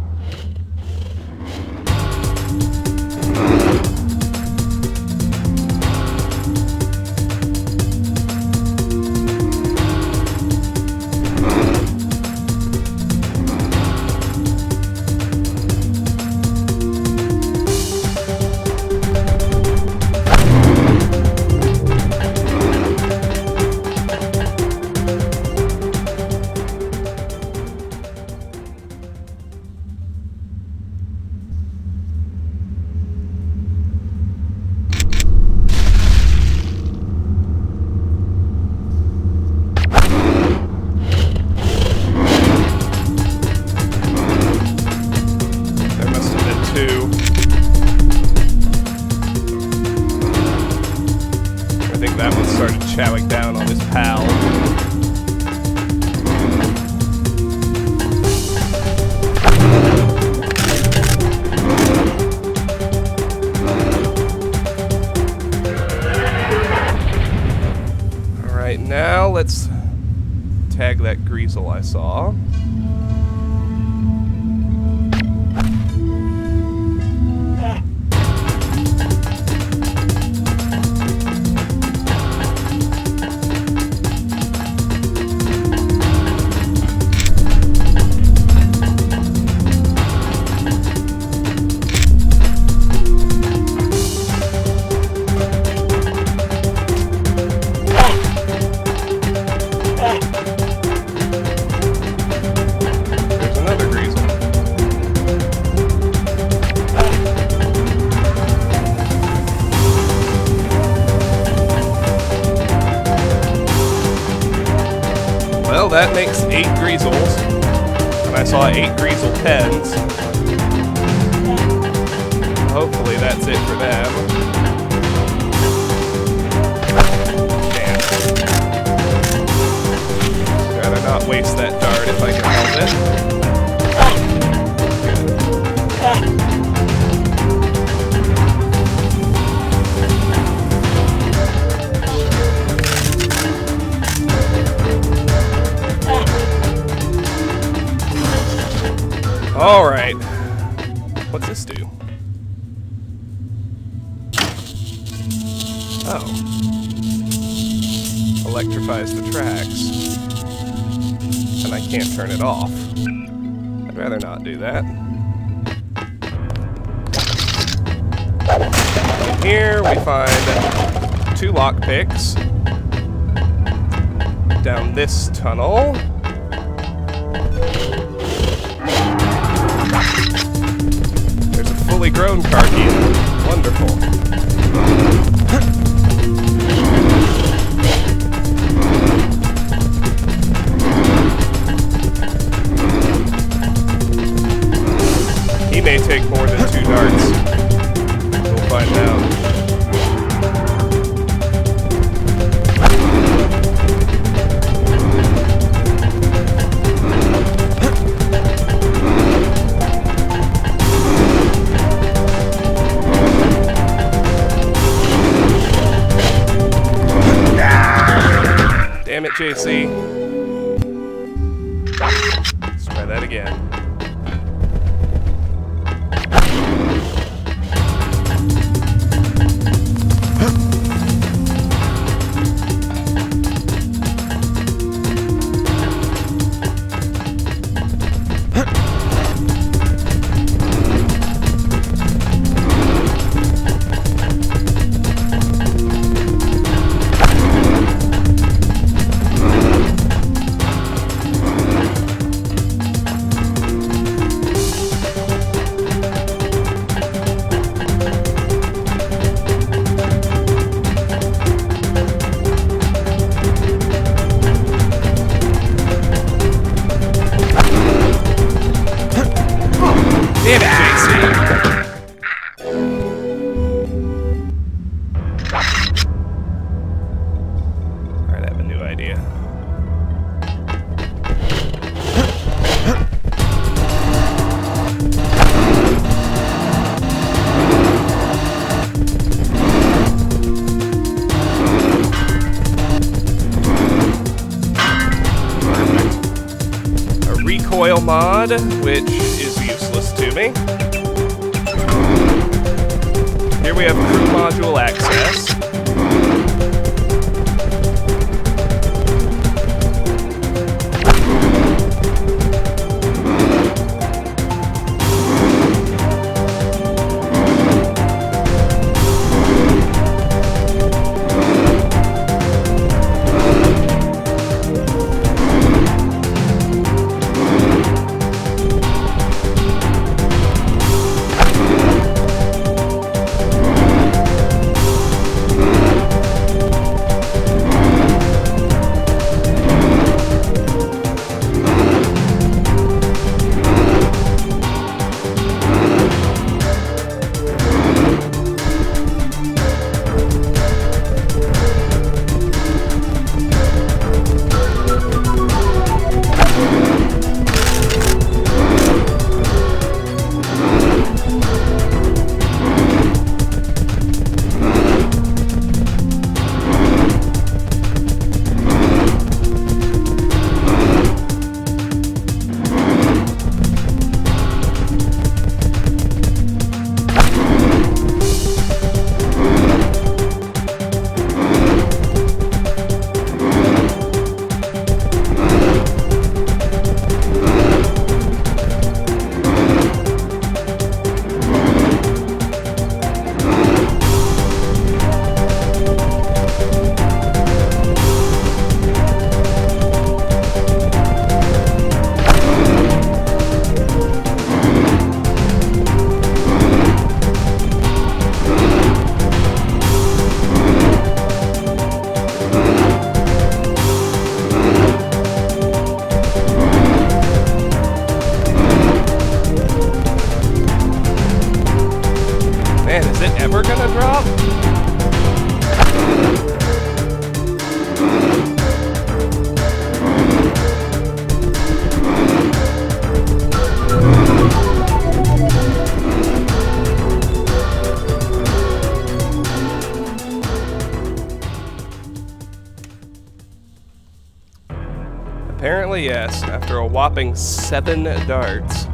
Whopping seven darts.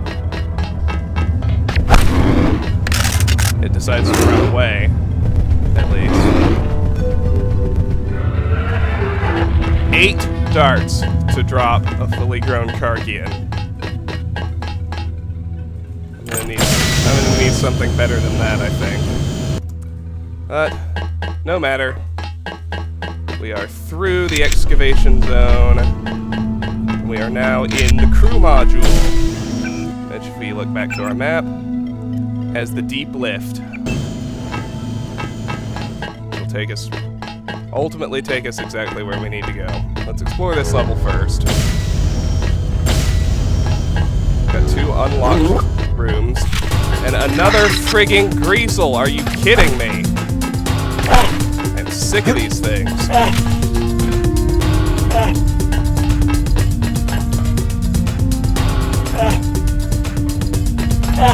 It decides to run away, at least. eight darts to drop a fully grown Karkian. I'm gonna need, I'm gonna need something better than that, I think. But, no matter. We are through the excavation zone. Are now in the crew module. Which, if we look back to our map, has the deep lift. Will take us, ultimately take us exactly where we need to go. Let's explore this level first. Got two unlocked rooms. And another frigging greasel, are you kidding me? I'm sick of these things.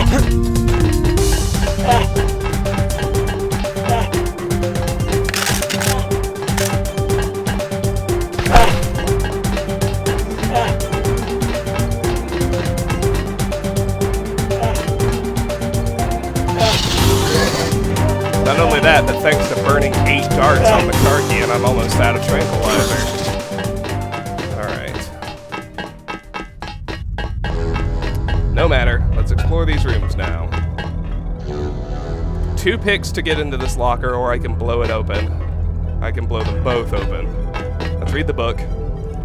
Not only that, but thanks to burning eight darts on the car Karkian, I'm almost out of tranquilizer. Alright. No matter. Explore these rooms now. Two picks to get into this locker, or I can blow it open. I can blow them both open. Let's read the book.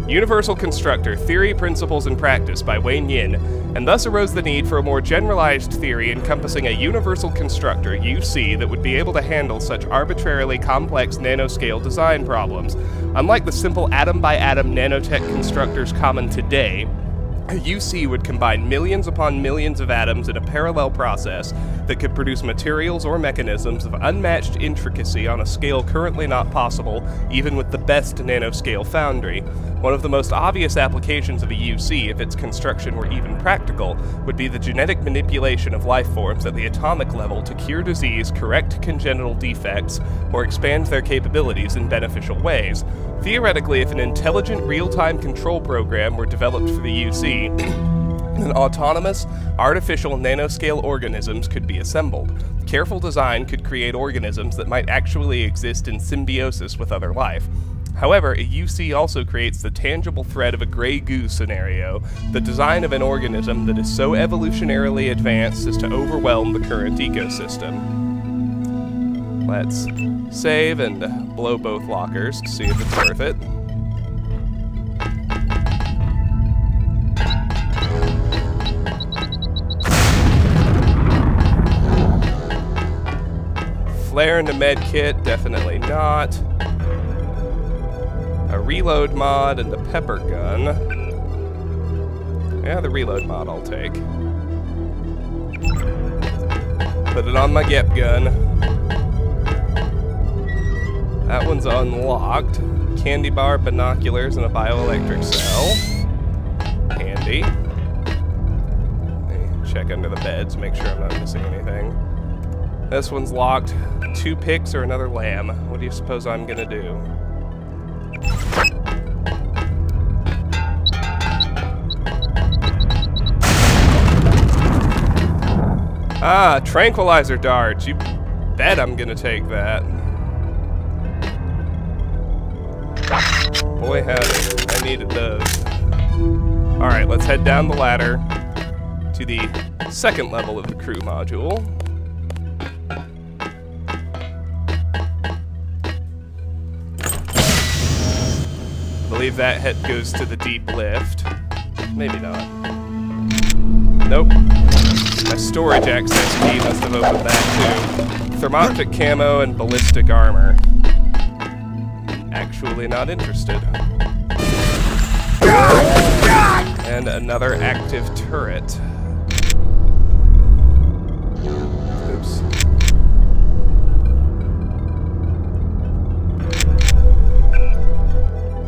Universal Constructor Theory, Principles, and Practice by Wayne Yin, and thus arose the need for a more generalized theory encompassing a universal constructor, UC, that would be able to handle such arbitrarily complex nanoscale design problems. Unlike the simple atom by atom nanotech constructors common today, a UC would combine millions upon millions of atoms in a parallel process that could produce materials or mechanisms of unmatched intricacy on a scale currently not possible, even with the best nanoscale foundry. One of the most obvious applications of a UC, if its construction were even practical, would be the genetic manipulation of life forms at the atomic level to cure disease, correct congenital defects, or expand their capabilities in beneficial ways. Theoretically, if an intelligent real-time control program were developed for the UC, [clears throat] then autonomous, artificial nanoscale organisms could be assembled. Careful design could create organisms that might actually exist in symbiosis with other life. However, a UC also creates the tangible threat of a gray goo scenario, the design of an organism that is so evolutionarily advanced as to overwhelm the current ecosystem. Let's save and blow both lockers to see if it's worth it. Flare into med kit, definitely not. A reload mod and a pepper gun. Yeah, the reload mod I'll take. Put it on my GEP gun. That one's unlocked. Candy bar, binoculars, and a bioelectric cell. Handy. Check under the beds, make sure I'm not missing anything. This one's locked. Two picks or another LAM. What do you suppose I'm gonna do? Ah, tranquilizer dart. You bet I'm gonna take that. Boy howdy, I needed those. Alright, let's head down the ladder to the second level of the crew module. Believe that head goes to the deep lift. Maybe not. Nope. My storage access key must have opened that too. Thermoptic camo and ballistic armor. Actually not interested. And another active turret.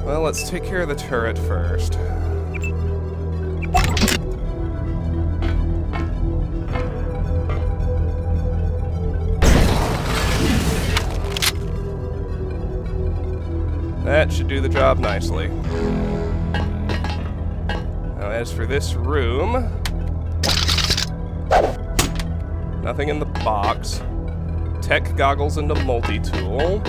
Well, let's take care of the turret first. That should do the job nicely. Now, as for this room, nothing in the box. Tech goggles and a multi-tool.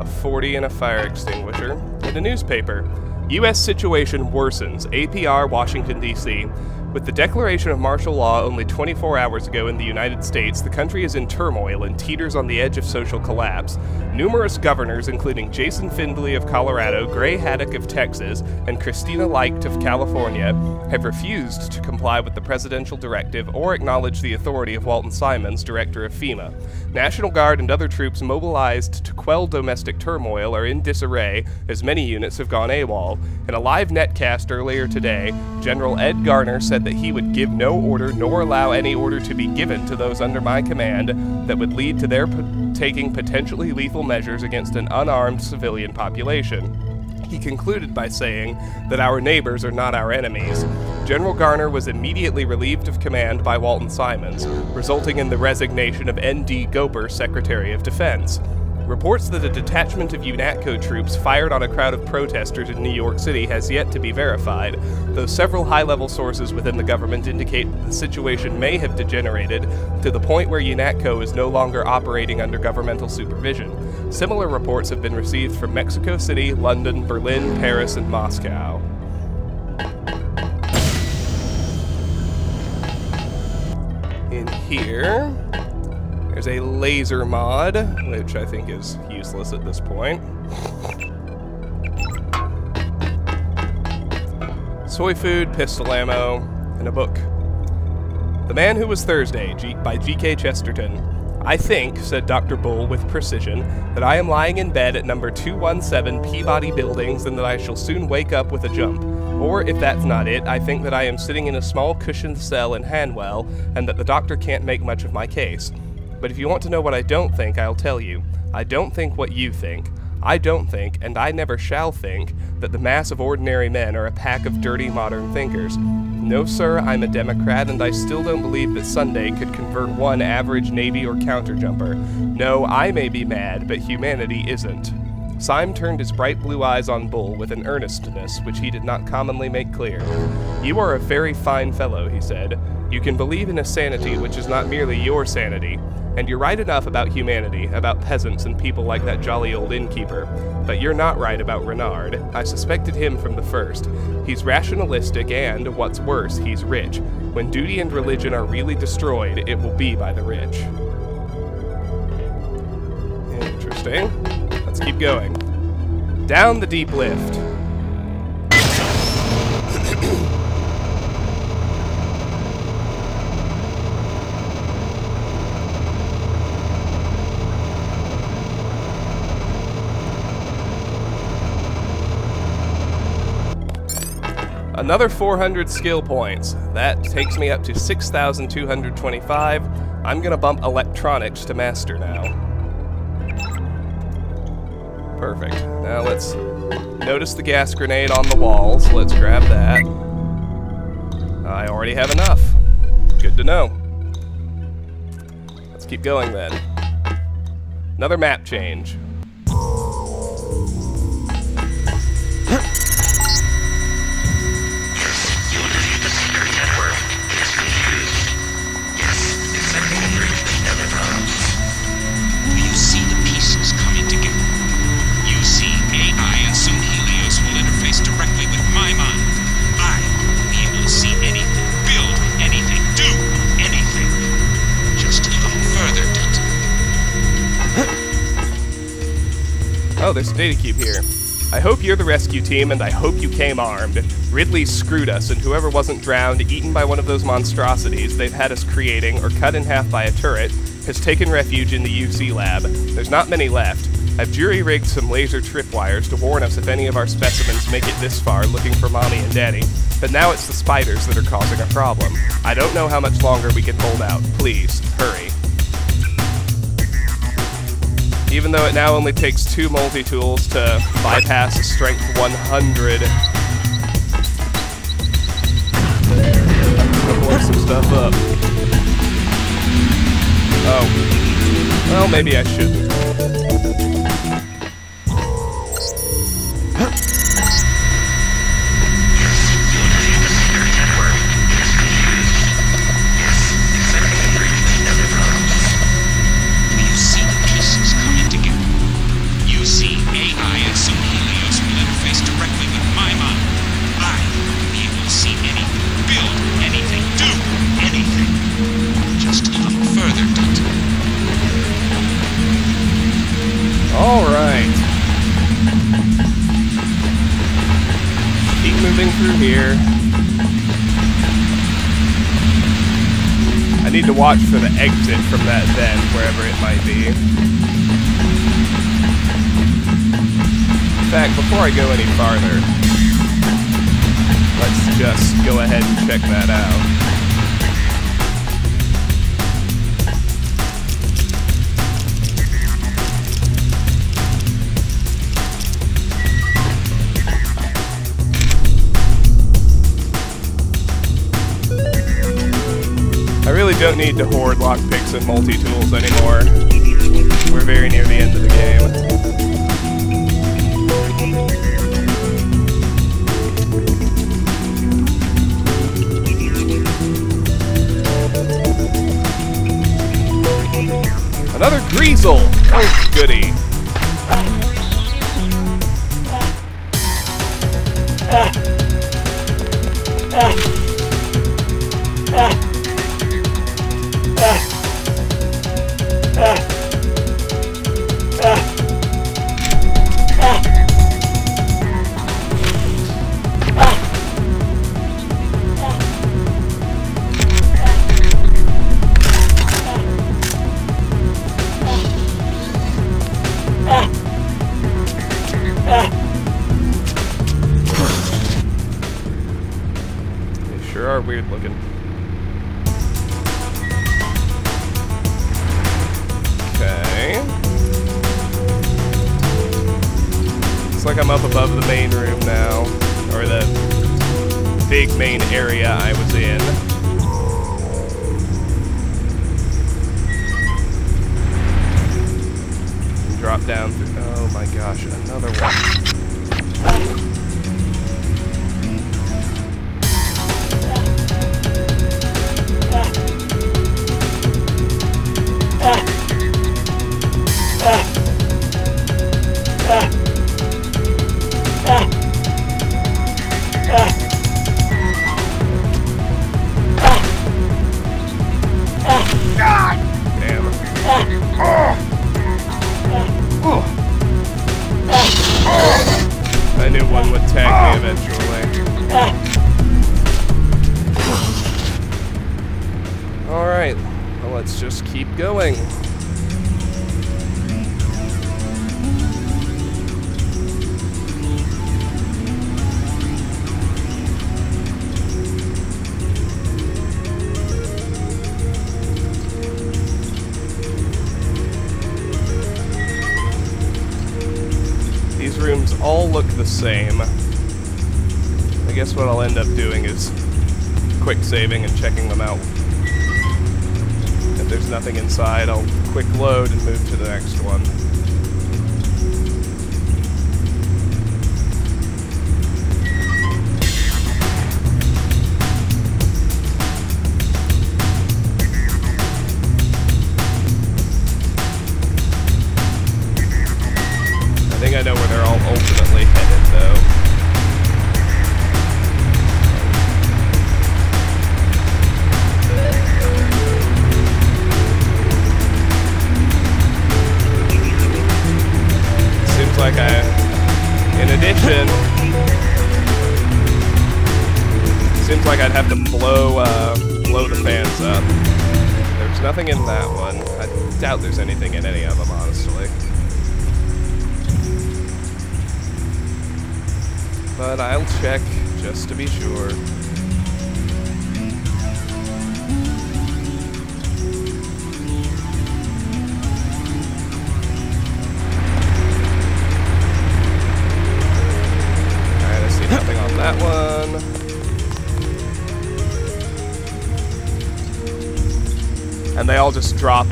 A 40 and a fire extinguisher, and a newspaper. U.S. situation worsens. APR, Washington, D.C. With the declaration of martial law only 24 hours ago in the United States, the country is in turmoil and teeters on the edge of social collapse. Numerous governors, including Jason Findley of Colorado, Gray Haddock of Texas, and Christina Leicht of California, have refused to comply with the presidential directive or acknowledge the authority of Walton Simons, director of FEMA. National Guard and other troops mobilized to quell domestic turmoil are in disarray, as many units have gone AWOL. In a live netcast earlier today, General Ed Garner said that he would give no order nor allow any order to be given to those under my command that would lead to their taking potentially lethal measures against an unarmed civilian population. He concluded by saying that our neighbors are not our enemies. General Garner was immediately relieved of command by Walton Simons, resulting in the resignation of N.D. Goper, Secretary of Defense. Reports that a detachment of UNATCO troops fired on a crowd of protesters in New York City has yet to be verified, though several high level sources within the government indicate that the situation may have degenerated to the point where UNATCO is no longer operating under governmental supervision. Similar reports have been received from Mexico City, London, Berlin, Paris, and Moscow. In here, there's a laser mod, which I think is useless at this point. Soy food, pistol ammo, and a book. The Man Who Was Thursday G- by G.K. Chesterton. I think, said Dr. Bull with precision, that I am lying in bed at number 217 Peabody Buildings and that I shall soon wake up with a jump. Or, if that's not it, I think that I am sitting in a small cushioned cell in Hanwell and that the doctor can't make much of my case. But if you want to know what I don't think, I'll tell you. I don't think what you think. I don't think, and I never shall think, that the mass of ordinary men are a pack of dirty modern thinkers. No, sir, I'm a Democrat, and I still don't believe that Sunday could convert one average Navy or counterjumper. No, I may be mad, but humanity isn't. Syme turned his bright blue eyes on Bull with an earnestness which he did not commonly make clear. You are a very fine fellow, he said. You can believe in a sanity which is not merely your sanity, and you're right enough about humanity, about peasants and people like that jolly old innkeeper. But you're not right about Renard. I suspected him from the first. He's rationalistic and, what's worse, he's rich. When duty and religion are really destroyed, it will be by the rich. Interesting. Let's keep going. Down the deep lift. Another 400 skill points. That takes me up to 6,225. I'm gonna bump electronics to master now. Perfect. Now let's notice the gas grenade on the walls. let's grab that. I already have enough. Good to know. Let's keep going then. Another map change. Oh, there's a data cube here. I hope you're the rescue team, and I hope you came armed. Ridley screwed us, and whoever wasn't drowned, eaten by one of those monstrosities they've had us creating, or cut in half by a turret, has taken refuge in the UC lab. There's not many left. I've jury rigged some laser tripwires to warn us if any of our specimens make it this far looking for mommy and daddy. But now it's the spiders that are causing a problem. I don't know how much longer we can hold out. Please, hurry. Even though it now only takes two multi-tools to bypass strength 100. I'll blow some stuff up. Oh. Well, maybe I shouldn't. here. I need to watch for the exit from that then, wherever it might be. In fact, before I go any farther, let's just go ahead and check that out. I really don't need to hoard lockpicks and multi-tools anymore. We're very near the end of the game. Another Greasel! Oh, goody.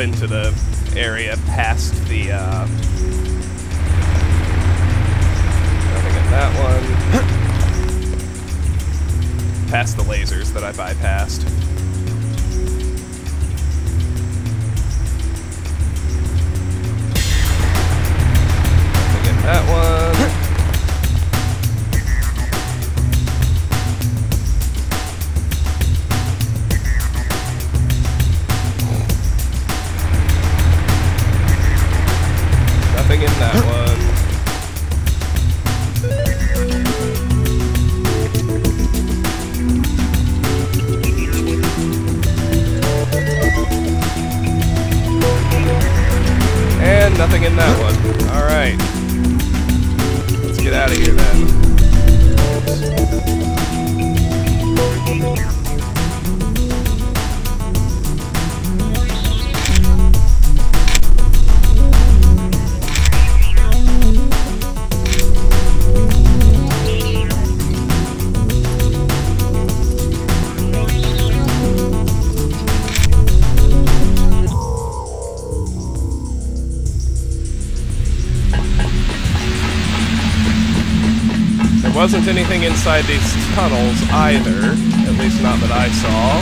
into the area past the. Uh, I think at that one. [coughs] past the lasers that I bypassed. Inside these tunnels either, at least not that I saw.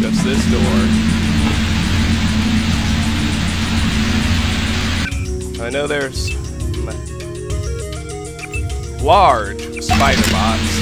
Just this door. I know there's large spider bots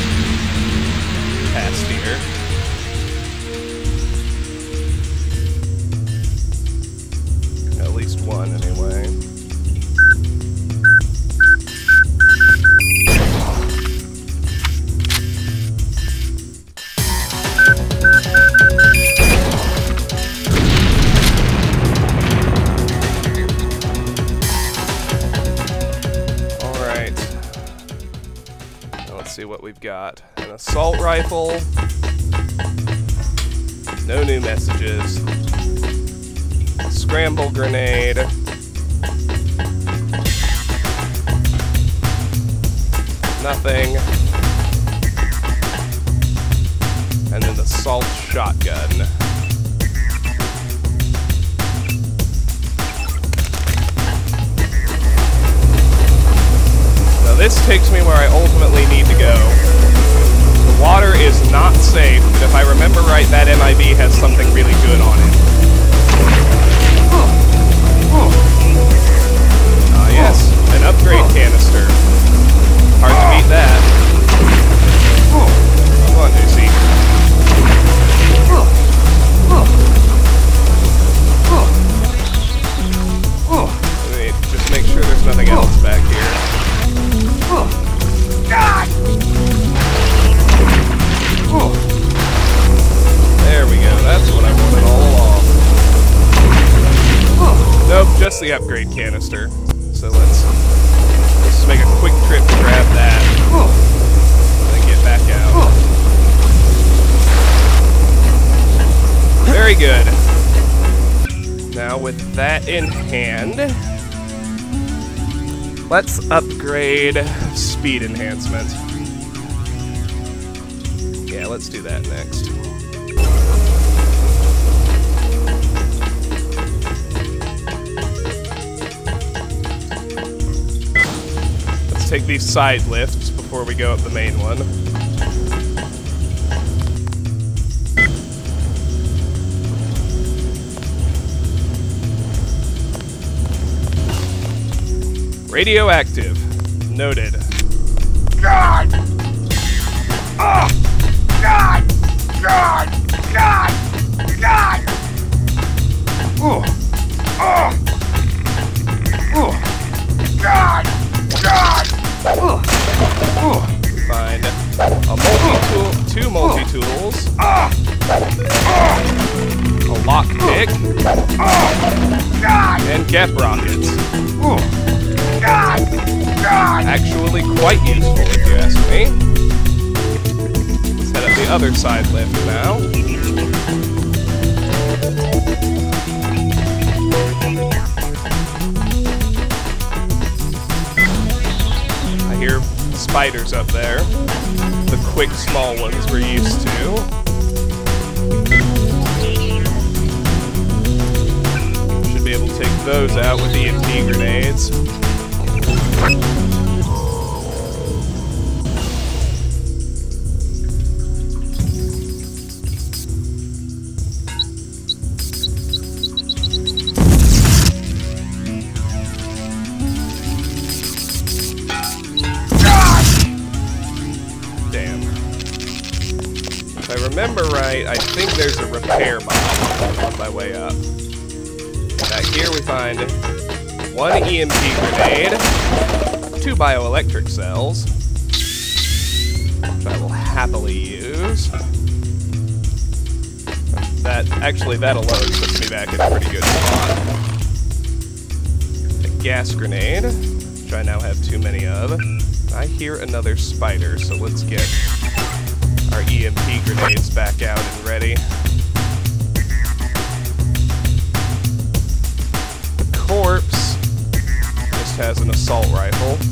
upgrade speed enhancement. Yeah, let's do that next. Let's take these side lifts before we go up the main one. Radioactive. Noted. Actually quite useful if you ask me. Let's head up the other side lift now. I hear spiders up there. The quick small ones we're used to. Should be able to take those out with EMP grenades. Repair bomb on my way up. Back here we find one EMP grenade, two bioelectric cells, which I will happily use. That actually, that alone puts me back in a pretty good spot. A gas grenade, which I now have too many of. I hear another spider, so let's get our EMP grenades back out and ready. Assault rifle.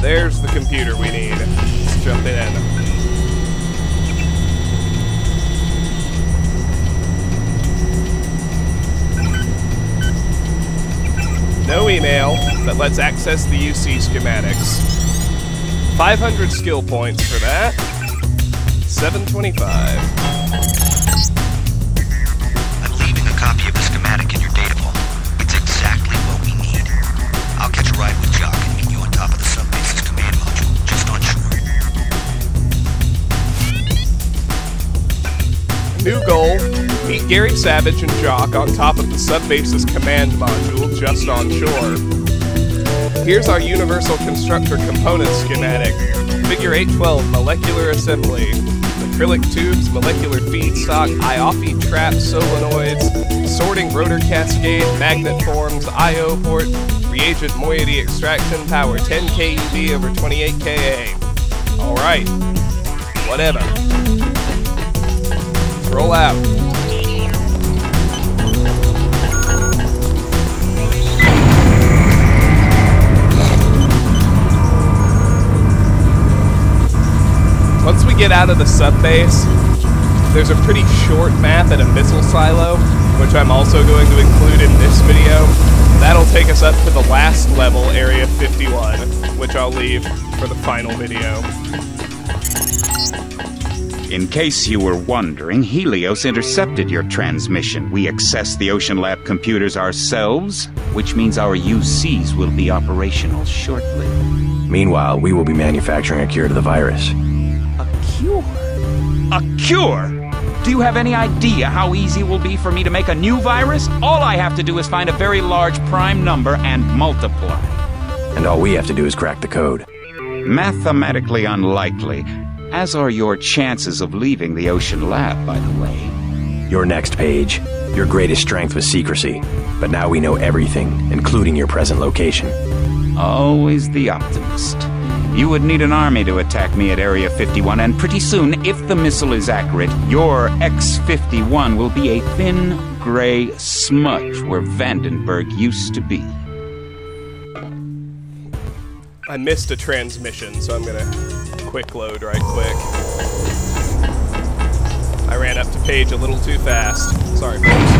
There's the computer we need. Let's jump in. No email, but let's access the UC schematics. 500 skill points for that. 725. New goal meet Gary Savage and Jock on top of the subbase's command module just on shore. Here's our Universal Constructor Component schematic Figure 812 Molecular Assembly. Acrylic tubes, molecular feedstock, IOFI trap solenoids, sorting rotor cascade, magnet forms, IO port, reagent moiety extraction, power 10 keV over 28 Ka. Alright, whatever. Roll out. Once we get out of the sub base, there's a pretty short map at a missile silo, which I'm also going to include in this video. That'll take us up to the last level, Area 51, which I'll leave for the final video. In case you were wondering, Helios intercepted your transmission. We accessed the Ocean Lab computers ourselves. which means our UCs will be operational shortly. Meanwhile, we will be manufacturing a cure to the virus. A cure? A cure? Do you have any idea how easy it will be for me to make a new virus? All I have to do is find a very large prime number and multiply. And all we have to do is crack the code. Mathematically unlikely, as are your chances of leaving the ocean lab, by the way. Your next page. Your greatest strength was secrecy, but now we know everything, including your present location. Always the optimist. You would need an army to attack me at Area 51, and pretty soon, if the missile is accurate, your X 51 will be a thin, gray smudge where Vandenberg used to be. I missed a transmission, so I'm gonna quick load right quick. I ran up to page a little too fast. Sorry, folks.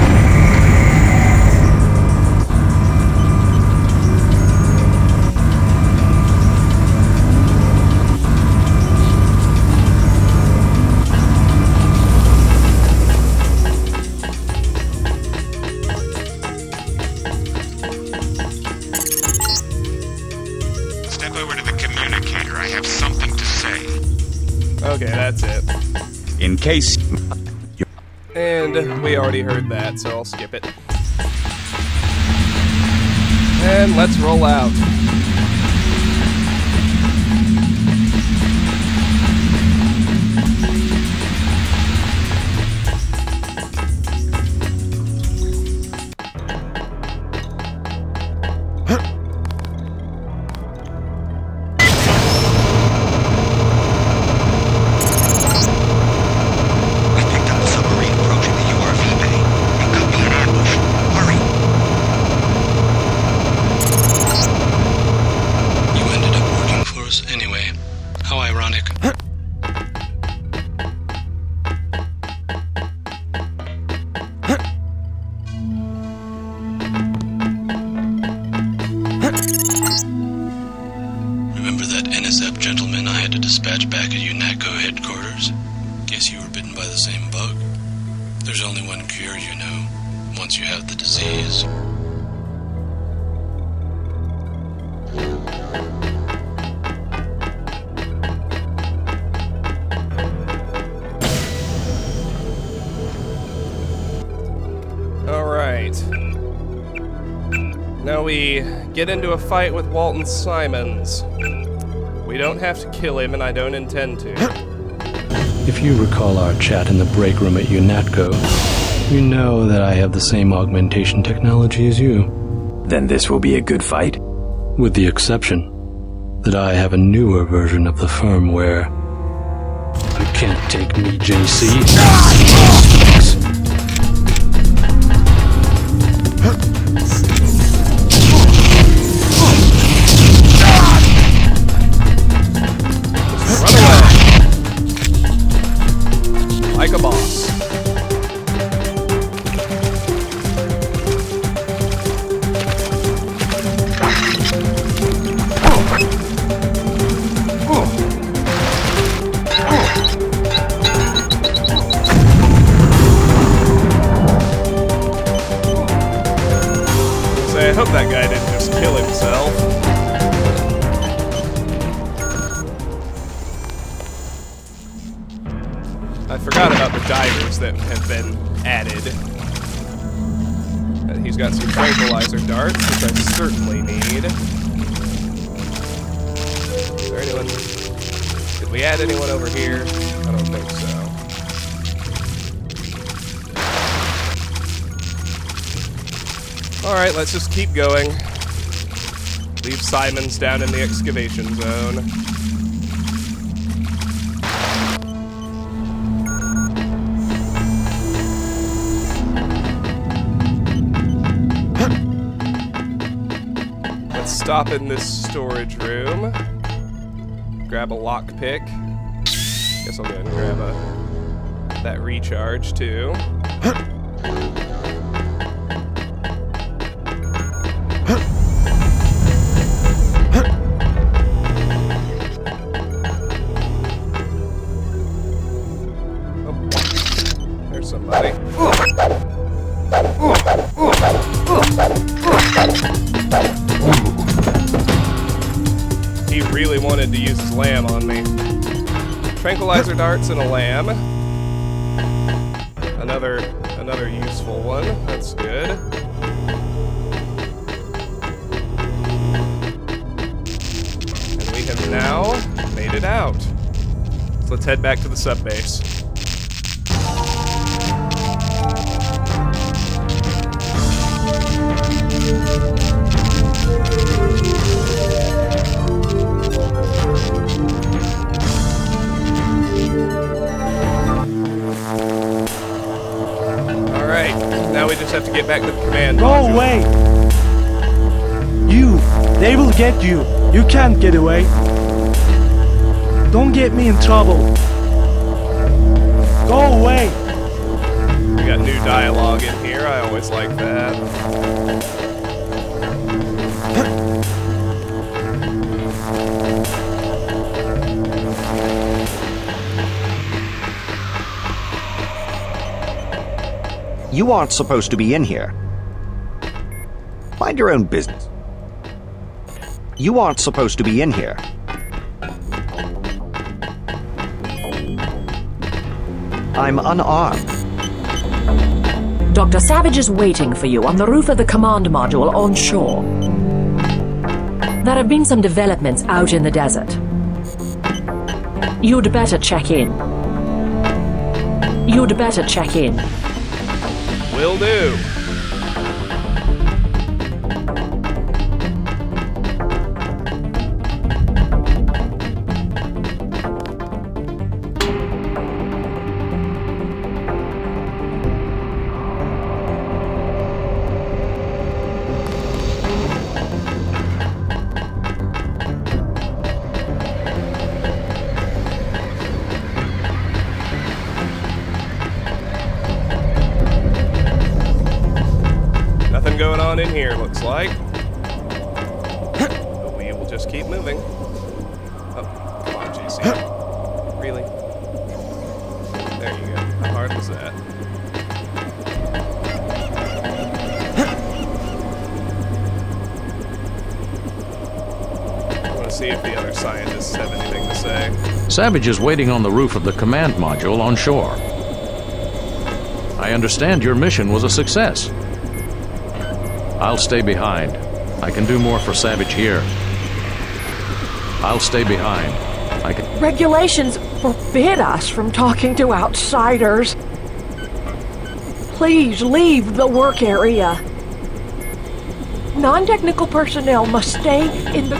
Case. And we already heard that, so I'll skip it. And let's roll out. Get into a fight with Walton Simons. We don't have to kill him, and I don't intend to. If you recall our chat in the break room at UNATCO, you know that I have the same augmentation technology as you. Then this will be a good fight? With the exception that I have a newer version of the firmware. You can't take me, JC. Down in the excavation zone. Let's stop in this storage room. Grab a lockpick. Guess I'll go and grab a that recharge too. Darts and a LAM. Another another useful one. That's good. And we have now made it out. So let's head back to the sub base. They get you! You can't get away! Don't get me in trouble! Go away! We got new dialogue in here, I always like that. You aren't supposed to be in here. Mind your own business. You aren't supposed to be in here. I'm unarmed. Dr. Savage is waiting for you on the roof of the command module on shore. There have been some developments out in the desert. You'd better check in. You'd better check in. Will do. On, Really? There you go. How hard was that? I want to see if the other scientists have anything to say. Savage is waiting on the roof of the command module on shore. I understand your mission was a success. I'll stay behind. I can do more for Savage here. I'll stay behind. Regulations forbid us from talking to outsiders. Please leave the work area. Non technical personnel must stay in the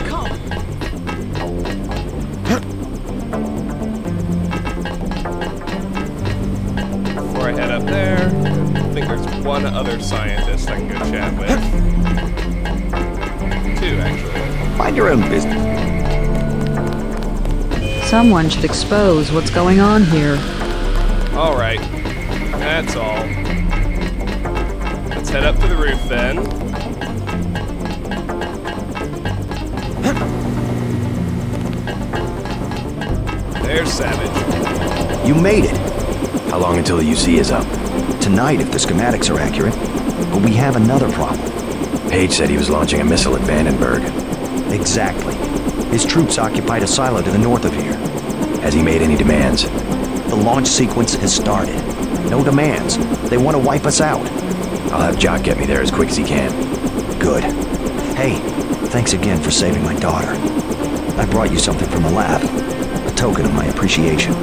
Someone should expose what's going on here. Alright. That's all. Let's head up to the roof then. There's Savage. You made it. How long until the UC is up? Tonight, if the schematics are accurate. But we have another problem. Page said he was launching a missile at Vandenberg. Exactly. His troops occupied a silo to the north of here. Has he made any demands? The launch sequence has started. No demands. They want to wipe us out. I'll have Jock get me there as quick as he can. Good. Hey, thanks again for saving my daughter. I brought you something from the lab. A token of my appreciation.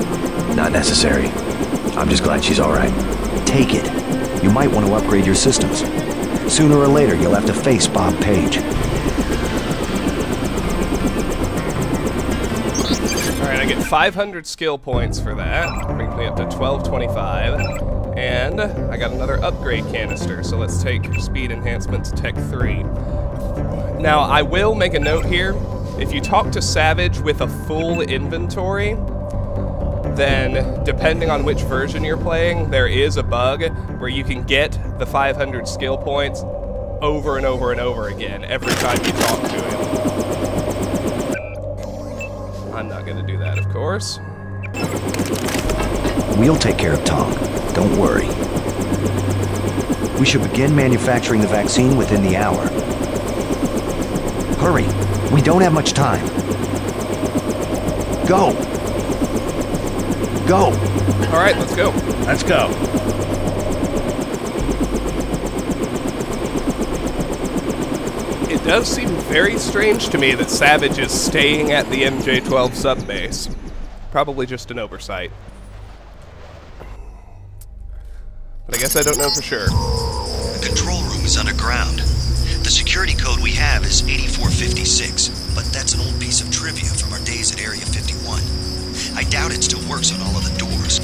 Not necessary. I'm just glad she's alright. Take it. You might want to upgrade your systems. Sooner or later, you'll have to face Bob Page. Get 500 skill points for that. Brings me up to 1225. And I got another upgrade canister, so let's take speed enhancement to Tech 3. Now, I will make a note here. If you talk to Savage with a full inventory, then depending on which version you're playing, there is a bug where you can get the 500 skill points over and over and over again every time you talk course. We'll take care of Tom. Don't worry. We should begin manufacturing the vaccine within the hour. Hurry. We don't have much time. Go. Go. All right, let's go. Let's go. It does seem very strange to me that Savage is staying at the MJ-12 subbase. Probably just an oversight. But I guess I don't know for sure. The control room is underground. The security code we have is 8456, but that's an old piece of trivia from our days at Area 51. I doubt it still works on all of the doors.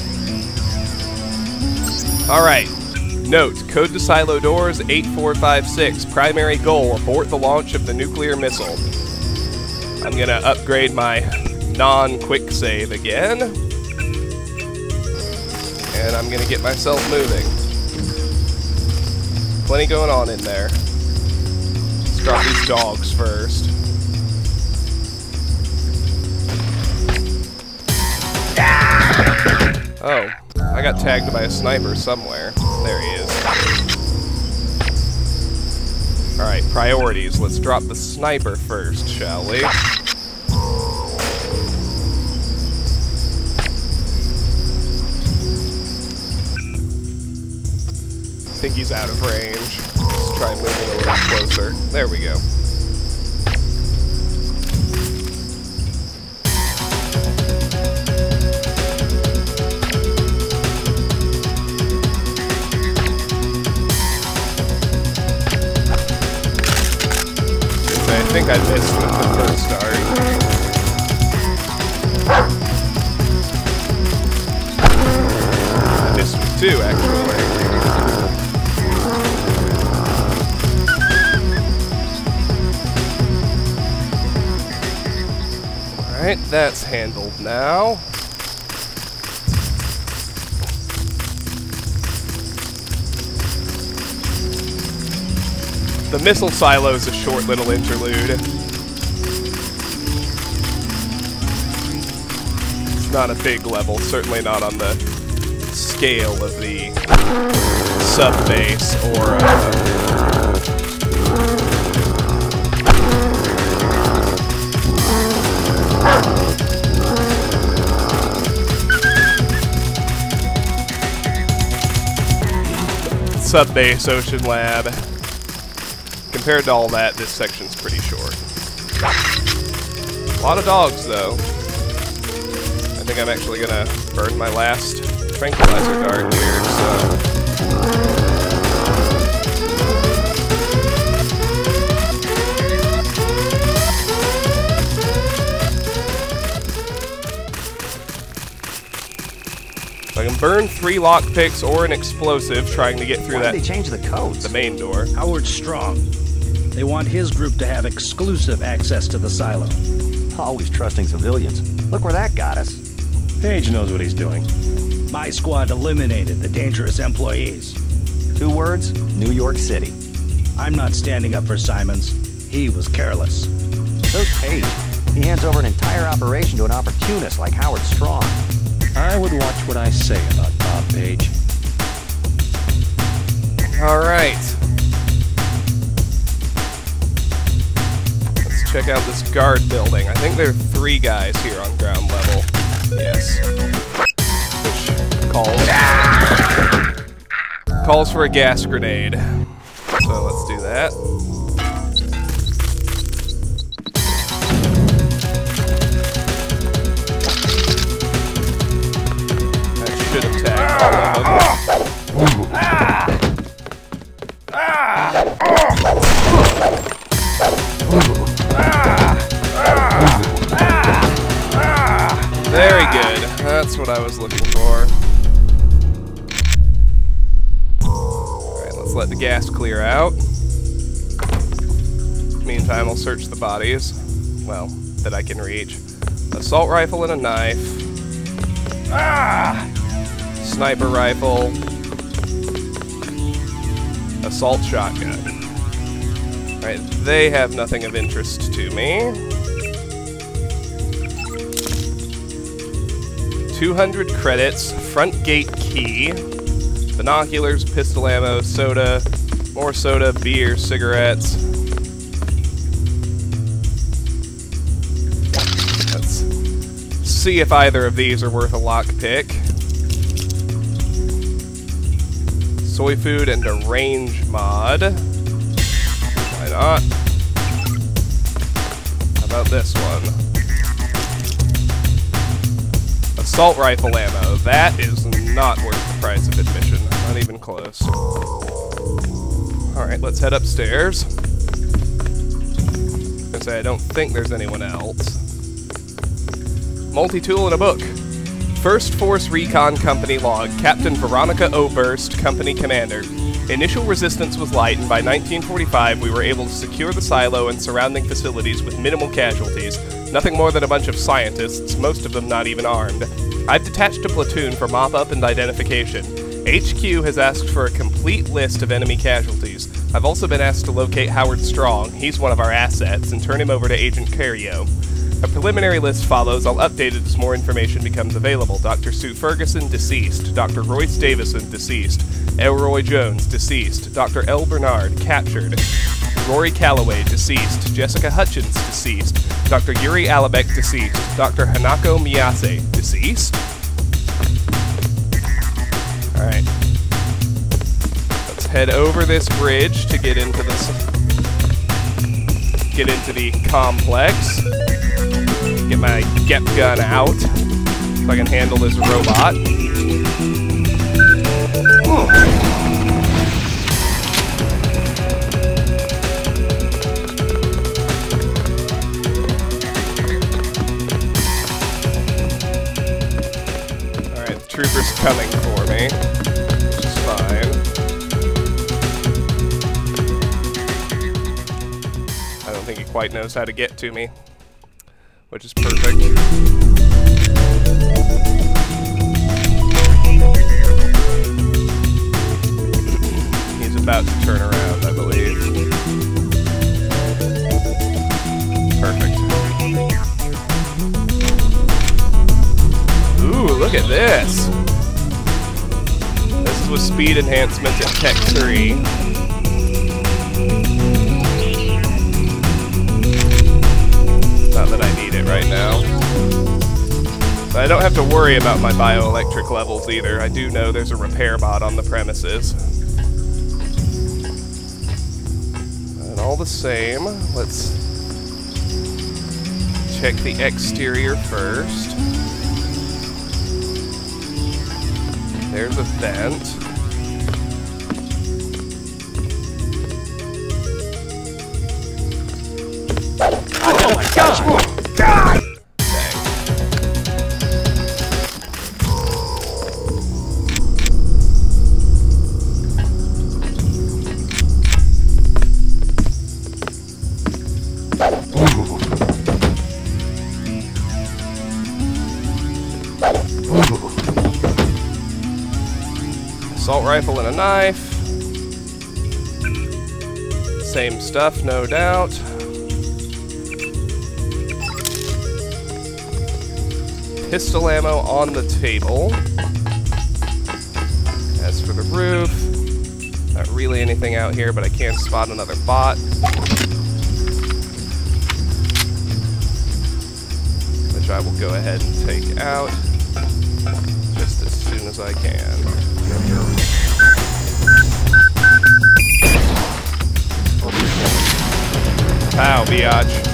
All right. Note, code to silo doors 8456. Primary goal, abort the launch of the nuclear missile. I'm gonna upgrade my non-quick save again. And I'm gonna get myself moving. Plenty going on in there. Let's drop these dogs first. Oh, I got tagged by a sniper somewhere. There he is. Alright, priorities. Let's drop the sniper first, shall we? He's out of range. Let's try moving a little closer. There we go. I think I missed with the first start. I missed with two, actually. That's handled now. The missile silo is a short little interlude. It's not a big level, certainly not on the scale of the sub base or uh, sub base Ocean Lab. Compared to all that, this section's pretty short. A lot of dogs, though. I think I'm actually gonna burn my last tranquilizer dart here, so... burn three lockpicks or an explosive trying to get through Why that. did they change the codes? The main door. Howard Strong. They want his group to have exclusive access to the silo. Always trusting civilians. Look where that got us. Page knows what he's doing. My squad eliminated the dangerous employees. Two words New York City. I'm not standing up for Simons. He was careless. So's Page. He hands over an entire operation to an opportunist like Howard Strong. I would watch what I say about Bob Page. Alright. Let's check out this guard building. I think there are three guys here on ground level. Yes. Which calls calls for a gas grenade. So let's do. That Very good. That's what I was looking for. Alright, let's let the gas clear out. Meantime, I'll search the bodies. Well, that I can reach. Assault rifle and a knife. Ah! sniper rifle, assault shotgun. Right, they have nothing of interest to me. 200 credits, front gate key, binoculars, pistol ammo, soda, more soda, beer, cigarettes. Let's see if either of these are worth a lockpick. Soy food and a range mod. Why not? How about this one? Assault rifle ammo. That is not worth the price of admission. Not even close. Alright, let's head upstairs. I say I don't think there's anyone else. Multi-tool and a book. First Force Recon Company log, Captain Veronica Oberst, Company Commander. Initial resistance was light, and by 1945 we were able to secure the silo and surrounding facilities with minimal casualties. Nothing more than a bunch of scientists, most of them not even armed. I've detached a platoon for mop-up and identification. HQ has asked for a complete list of enemy casualties. I've also been asked to locate Howard Strong, he's one of our assets, and turn him over to Agent Cario. A preliminary list follows. I'll update it as more information becomes available. Dr. Sue Ferguson, deceased. Dr. Royce Davison, deceased. Elroy Jones, deceased. Dr. L. Bernard, captured. Rory Calloway, deceased. Jessica Hutchins, deceased. Dr. Yuri Alabek, deceased. Dr. Hanako Miyase, deceased. Alright. Let's head over this bridge to get into this. Get into the complex. My GEP gun out so I can handle this robot. Alright, trooper's coming for me. Fine. I don't think he quite knows how to get to me which is perfect. He's about to turn around, I believe. Perfect. Ooh, look at this! This is with speed enhancement in Tech 3. It right now. But I don't have to worry about my bioelectric levels either. I do know there's a repair bot on the premises. And all the same, let's check the exterior first. There's a vent. Knife. Same stuff, no doubt. pistol ammo on the table. As for the roof, not really anything out here, but I can't spot another bot. Which I will go ahead and take out just as soon as I can. Pow, biatch.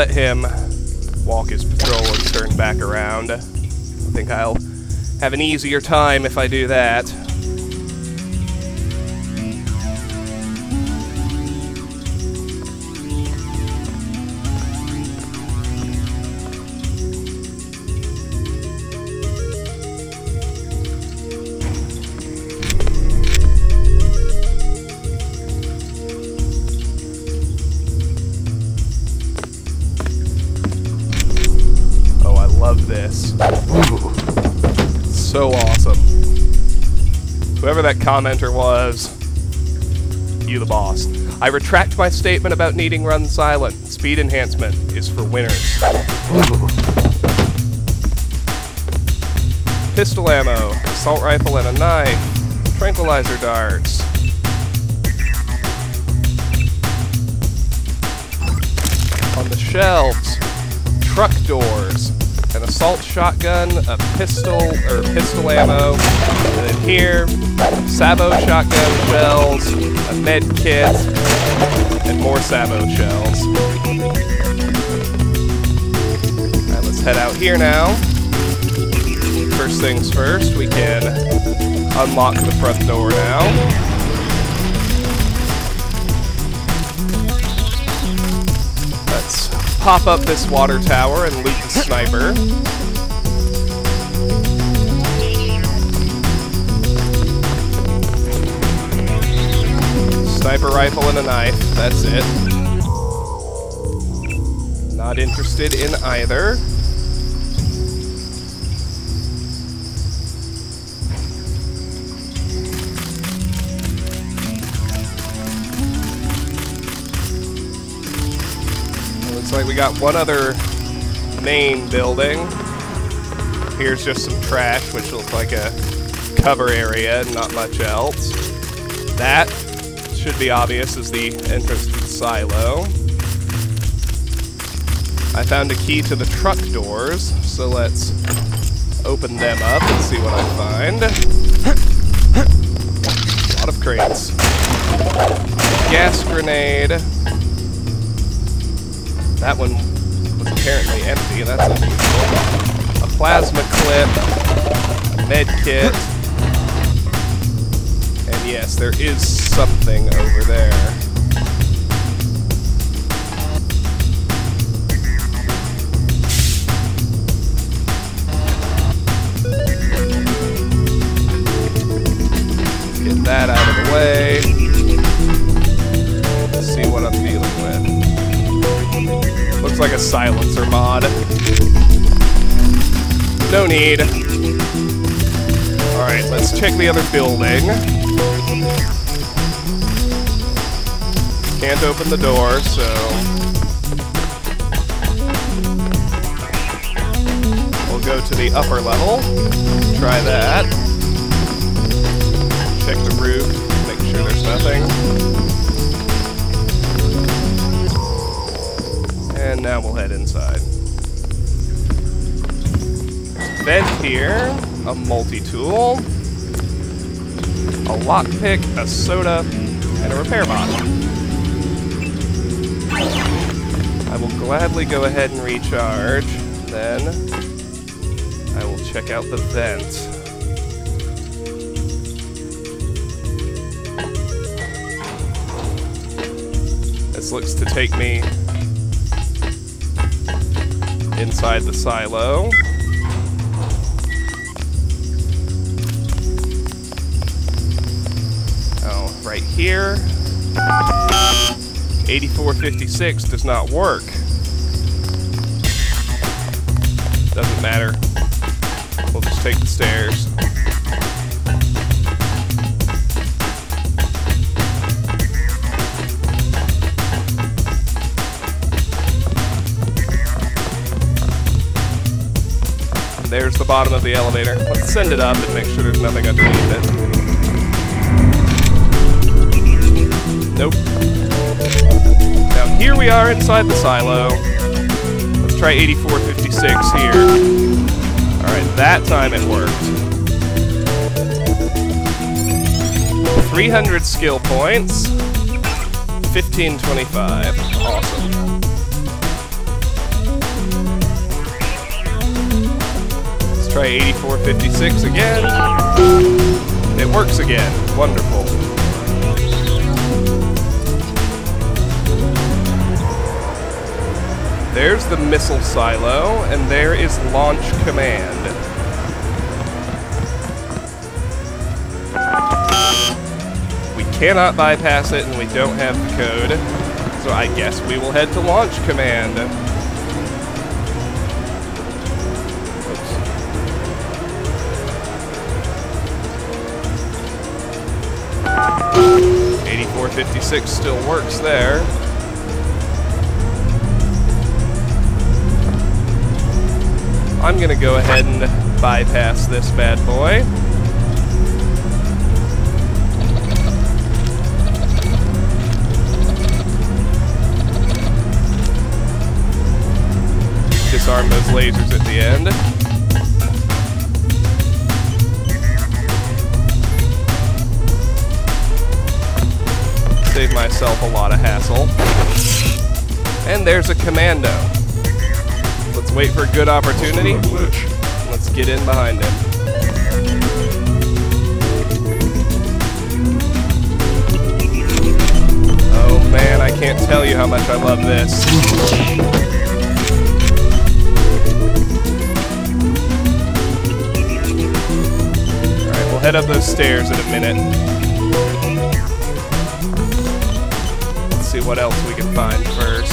Let him walk his patrol and turn back around. I think I'll have an easier time if I do that. Commenter was, you the boss. I retract my statement about needing run silent. Speed enhancement is for winners. Pistol ammo, assault rifle and a knife, tranquilizer darts. On the shelves, truck doors, an assault shotgun, a pistol or pistol ammo, and then here, Sabot shotgun shells, a med kit, and more Sabot shells. Alright, let's head out here now. First things first, we can unlock the front door now. Pop up this water tower and loot the sniper. Sniper rifle and a knife, that's it. Not interested in either. Looks like we got one other main building. Here's just some trash, which looks like a cover area, not much else. That should be obvious as the entrance to the silo. I found a key to the truck doors, so let's open them up and see what I find. [coughs] A lot of crates. Gas grenade. That one was apparently empty. That's. A plasma clip. A med kit. And yes, there is something over there. Like a silencer mod. No need. Alright, let's check the other building. Can't open the door, so... We'll go to the upper level. Try that. Check the roof, make sure there's nothing. Now we'll head inside. Vent here, a multi-tool, a lockpick, a soda, and a repair bottle. I will gladly go ahead and recharge, then I will check out the vent. This looks to take me inside the silo. Oh, right here. 8456 does not work. Doesn't matter. We'll just take the stairs. The bottom of the elevator. Let's send it up and make sure there's nothing underneath it. Nope. Now here we are inside the silo. Let's try 8456 here. Alright, that time it worked. 300 skill points. 1525. Try 8456 again. It works again. Wonderful. There's the missile silo, and there is launch command. We cannot bypass it, and we don't have the code, so I guess we will head to launch command. Eighty-four fifty-six still works there. I'm gonna go ahead and bypass this bad boy. Disarm those lasers at the end. Save myself a lot of hassle. And there's a commando. Let's wait for a good opportunity. Let's get in behind him. Oh man, I can't tell you how much I love this. Alright, we'll head up those stairs in a minute. What else we can find first.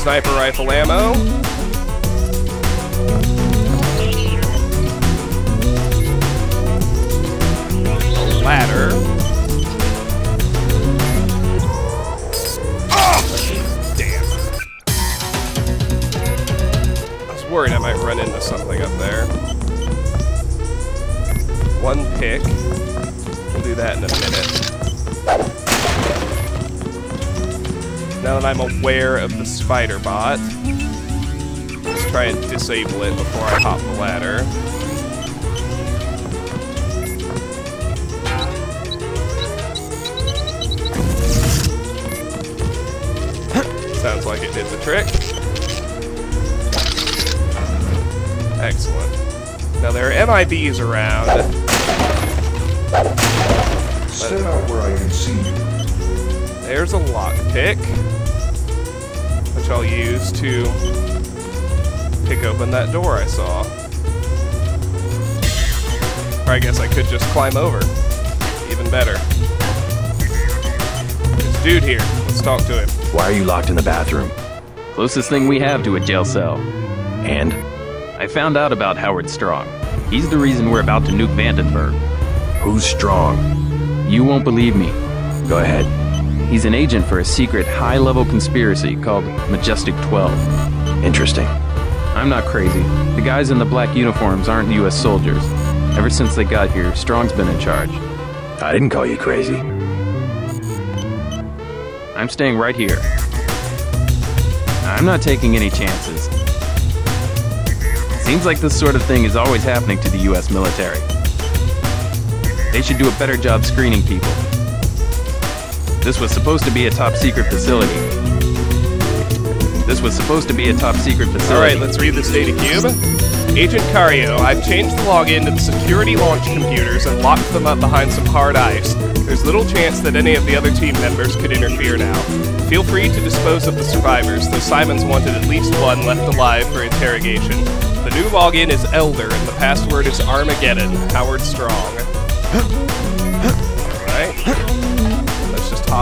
Sniper rifle ammo. A ladder. Oh! Damn. I was worried I might run into something up there. One pick. We'll do that in a minute. Now that I'm aware of the spider bot, let's try and disable it before I hop the ladder. [coughs] Sounds like it did the trick. Excellent. Now there are MIBs around. Step out where I can see you. There's a lockpick, which I'll use to pick open that door I saw. Or I guess I could just climb over. Even better. There's a dude here. Let's talk to him. Why are you locked in the bathroom? Closest thing we have to a jail cell. And? I found out about Howard Strong. He's the reason we're about to nuke Vandenberg. Who's Strong? You won't believe me. Go ahead. He's an agent for a secret high level conspiracy called Majestic 12. Interesting. I'm not crazy. The guys in the black uniforms aren't US soldiers. Ever since they got here, Strong's been in charge. I didn't call you crazy. I'm staying right here. I'm not taking any chances. Seems like this sort of thing is always happening to the US military. They should do a better job screening people. This was supposed to be a top secret facility. This was supposed to be a top secret facility. Alright, let's read this data cube. Agent Cario, I've changed the login to the security launch computers and locked them up behind some hard ice. There's little chance that any of the other team members could interfere now. Feel free to dispose of the survivors, though Simons wanted at least one left alive for interrogation. The new login is Elder, and the password is Armageddon. Howard Strong.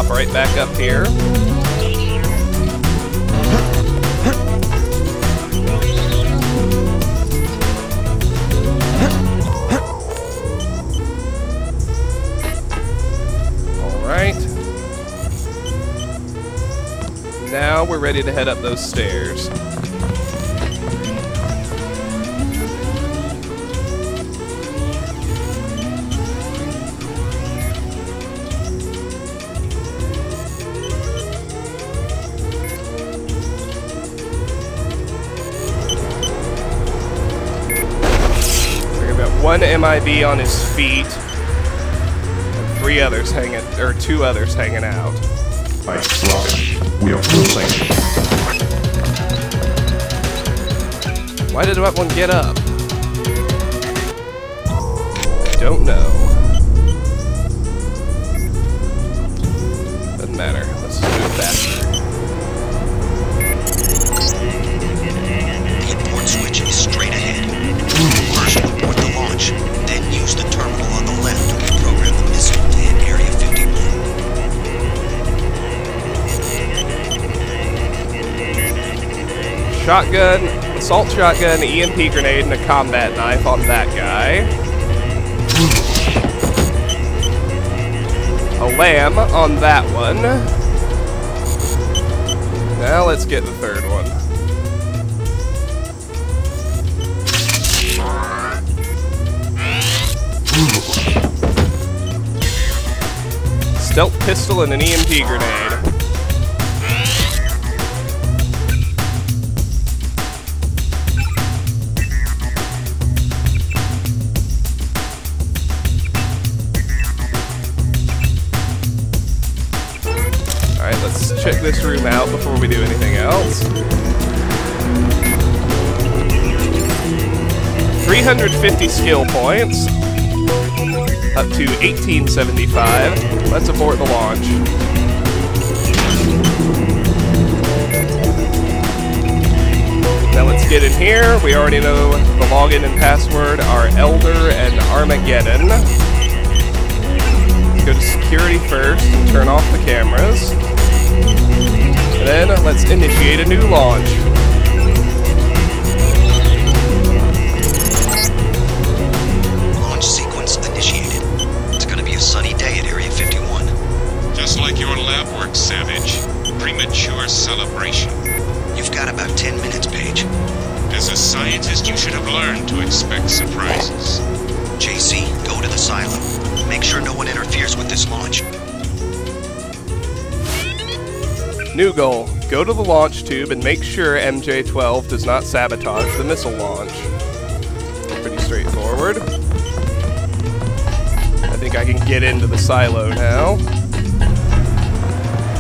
Hop right back up here. Alright. Now we're ready to head up those stairs. One MIB on his feet, and three others hanging, or two others hanging out. Nice drop. We are full. Why did that one get up? I don't know. Shotgun, assault shotgun, EMP grenade, and a combat knife on that guy. A LAM on that one. Now let's get the third one. Stealth pistol and an EMP grenade. Check this room out before we do anything else. 350 skill points. Up to 1875. Let's abort the launch. Now let's get in here. We already know the login and password are Elder and Armageddon. Go to security first and turn off the cameras. And then let's initiate a new launch. Launch sequence initiated. It's gonna be a sunny day at Area 51. Just like your lab work, Savage. Premature celebration. You've got about 10 minutes, Page. As a scientist, you should have learned to expect surprises. JC, go to the silo. Make sure no one interferes with this launch. New goal. Go to the launch tube and make sure MJ-12 does not sabotage the missile launch. Pretty straightforward. I think I can get into the silo now.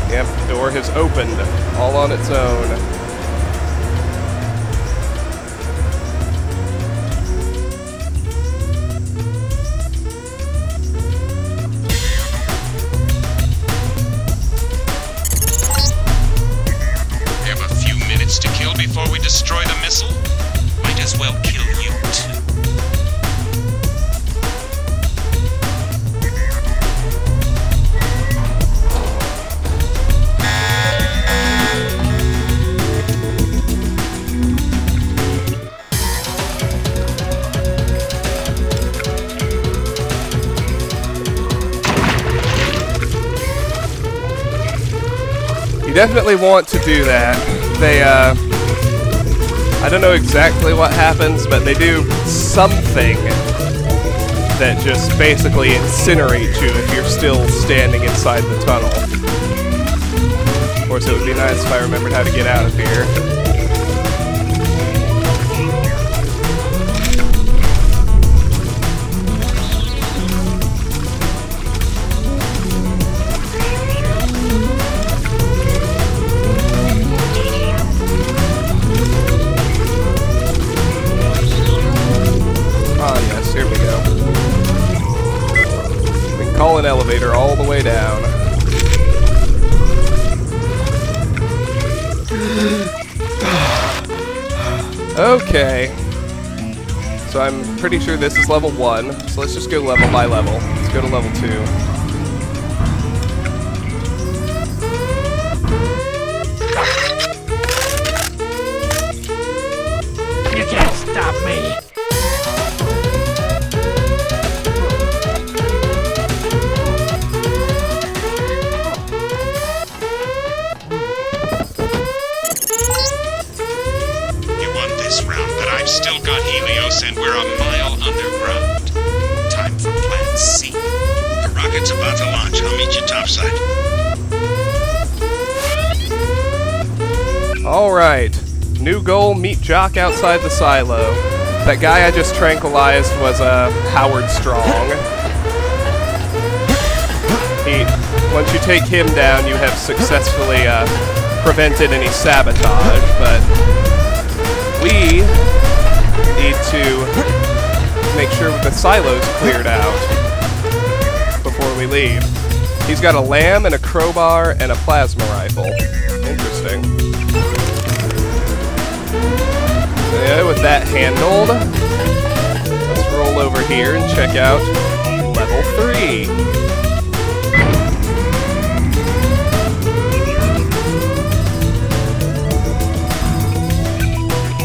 Yep, the door has opened, all on its own. Definitely want to do that. They, uh, I don't know exactly what happens, but they do something that just basically incinerates you if you're still standing inside the tunnel. Of course, it would be nice if I remembered how to get out of here. Okay. So I'm pretty sure this is level 1, so let's just go level by level. Let's go to level 2. Jock outside the silo. That guy I just tranquilized was uh, Howard Strong. He, once you take him down, you have successfully uh, prevented any sabotage, but we need to make sure the silo's cleared out before we leave. He's got a LAM and a crowbar and a plasma rifle. Yeah, with that handled, let's roll over here and check out level 3.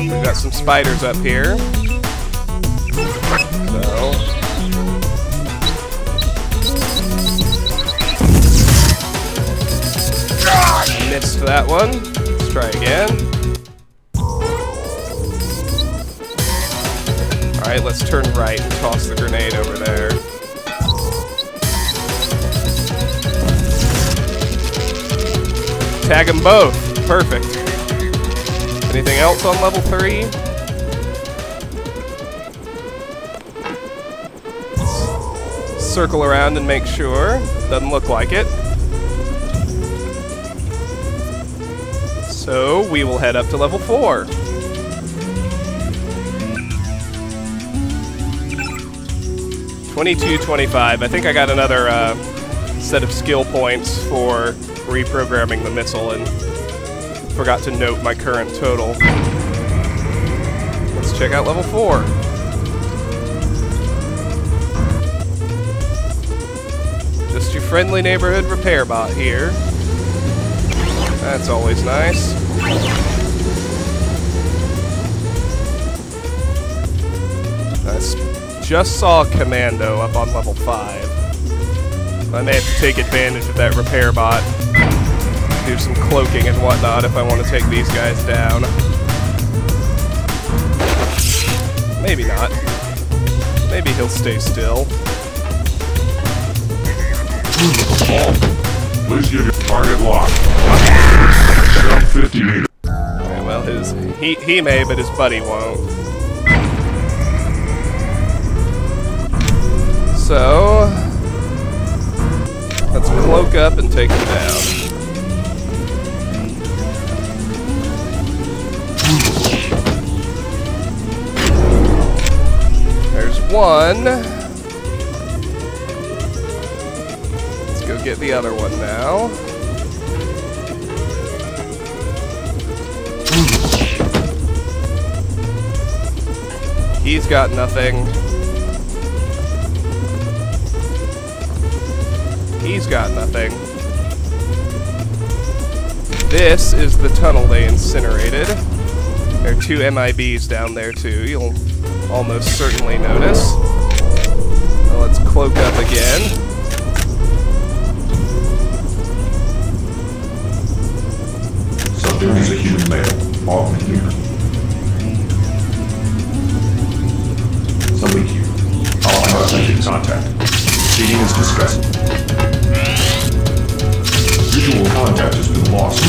We've got some spiders up here. So. Missed that one. Let's try again. Let's turn right and toss the grenade over there. Tag them both. Perfect. Anything else on level 3? Circle around and make sure. Doesn't look like it. So we will head up to level 4. Twenty-two, twenty-five. I think I got another uh, set of skill points for reprogramming the missile and forgot to note my current total. Let's check out level 4. Just your friendly neighborhood repair bot here. That's always nice. Just saw a commando up on level 5. I may have to take advantage of that repair bot. Do some cloaking and whatnot if I want to take these guys down. Maybe not. Maybe he'll stay still. Please give your target lock. Jump 50 meters. Well, his he he may, but his buddy won't. So let's cloak up and take him down. There's one. Let's go get the other one now. He's got nothing. He's got nothing. This is the tunnel they incinerated. There are two MIBs down there too, you'll almost certainly notice. Now let's cloak up again. Subject is a human male. All here. Somebody here. All unauthentic contact. Proceeding is distressing. Visual contact has been lost.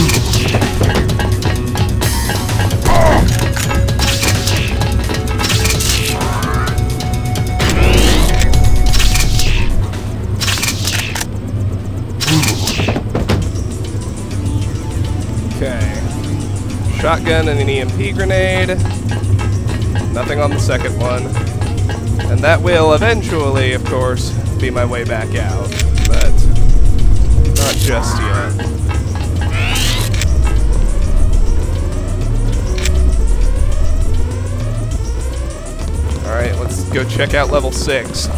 Okay. Shotgun and an EMP grenade. Nothing on the second one. And that will eventually, of course, be my way back out. Not just yet. Alright, let's go check out level 6.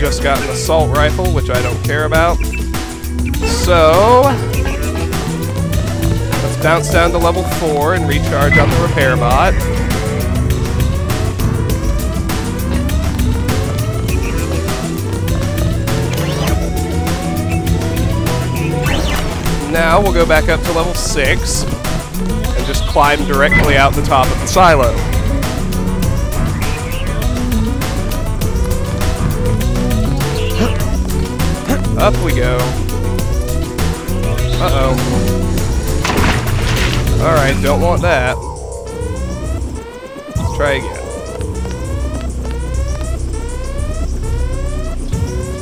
Just got an assault rifle, which I don't care about. So, let's bounce down to level 4 and recharge on the repair bot. Now we'll go back up to level 6 and just climb directly out the top of the silo. Up we go. Uh-oh. Alright, don't want that. Let's try again.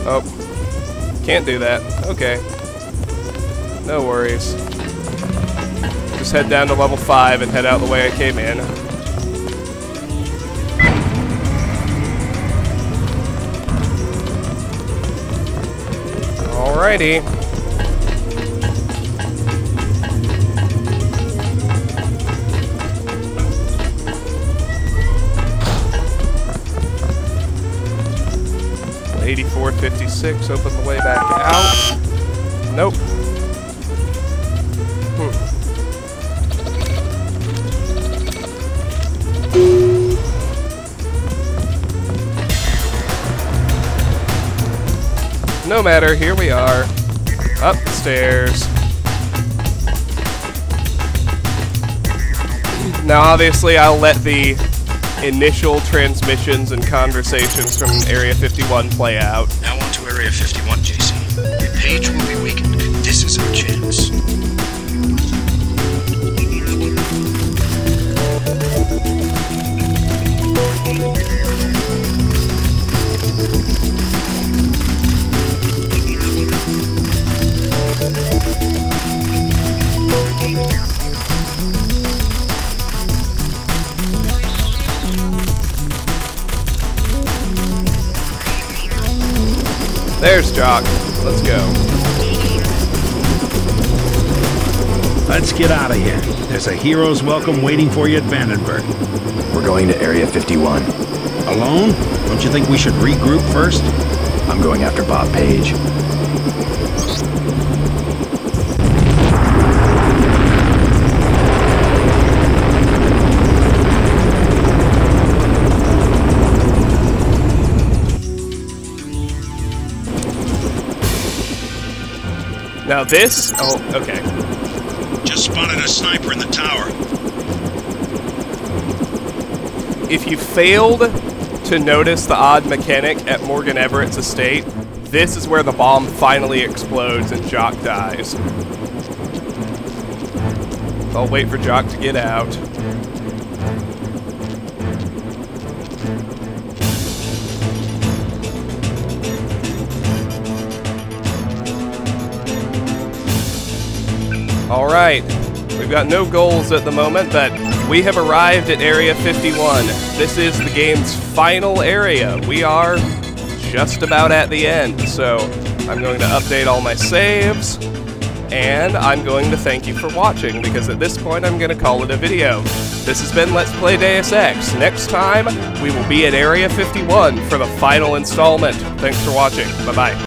Oh. Can't do that. Okay. No worries. Just head down to level 5 and head out the way I came in. Alrighty. Eighty-four fifty-six. Open the way back out. Nope. Matter, here we are. Up the stairs. Now, obviously, I'll let the initial transmissions and conversations from Area 51 play out. Now on to Area 51, Jock. Let's go. Let's get out of here. There's a hero's welcome waiting for you at Vandenberg. We're going to Area 51. Alone? Don't you think we should regroup first? I'm going after Bob Page. This... Oh, okay. Just spotted a sniper in the tower. If you failed to notice the odd mechanic at Morgan Everett's estate, this is where the bomb finally explodes and Jock dies. I'll wait for Jock to get out. Alright, we've got no goals at the moment, but we have arrived at Area 51. This is the game's final area. We are just about at the end, so I'm going to update all my saves, and I'm going to thank you for watching, because at this point I'm going to call it a video. This has been Let's Play Deus Ex. Next time, we will be at Area 51 for the final installment. Thanks for watching. Bye-bye.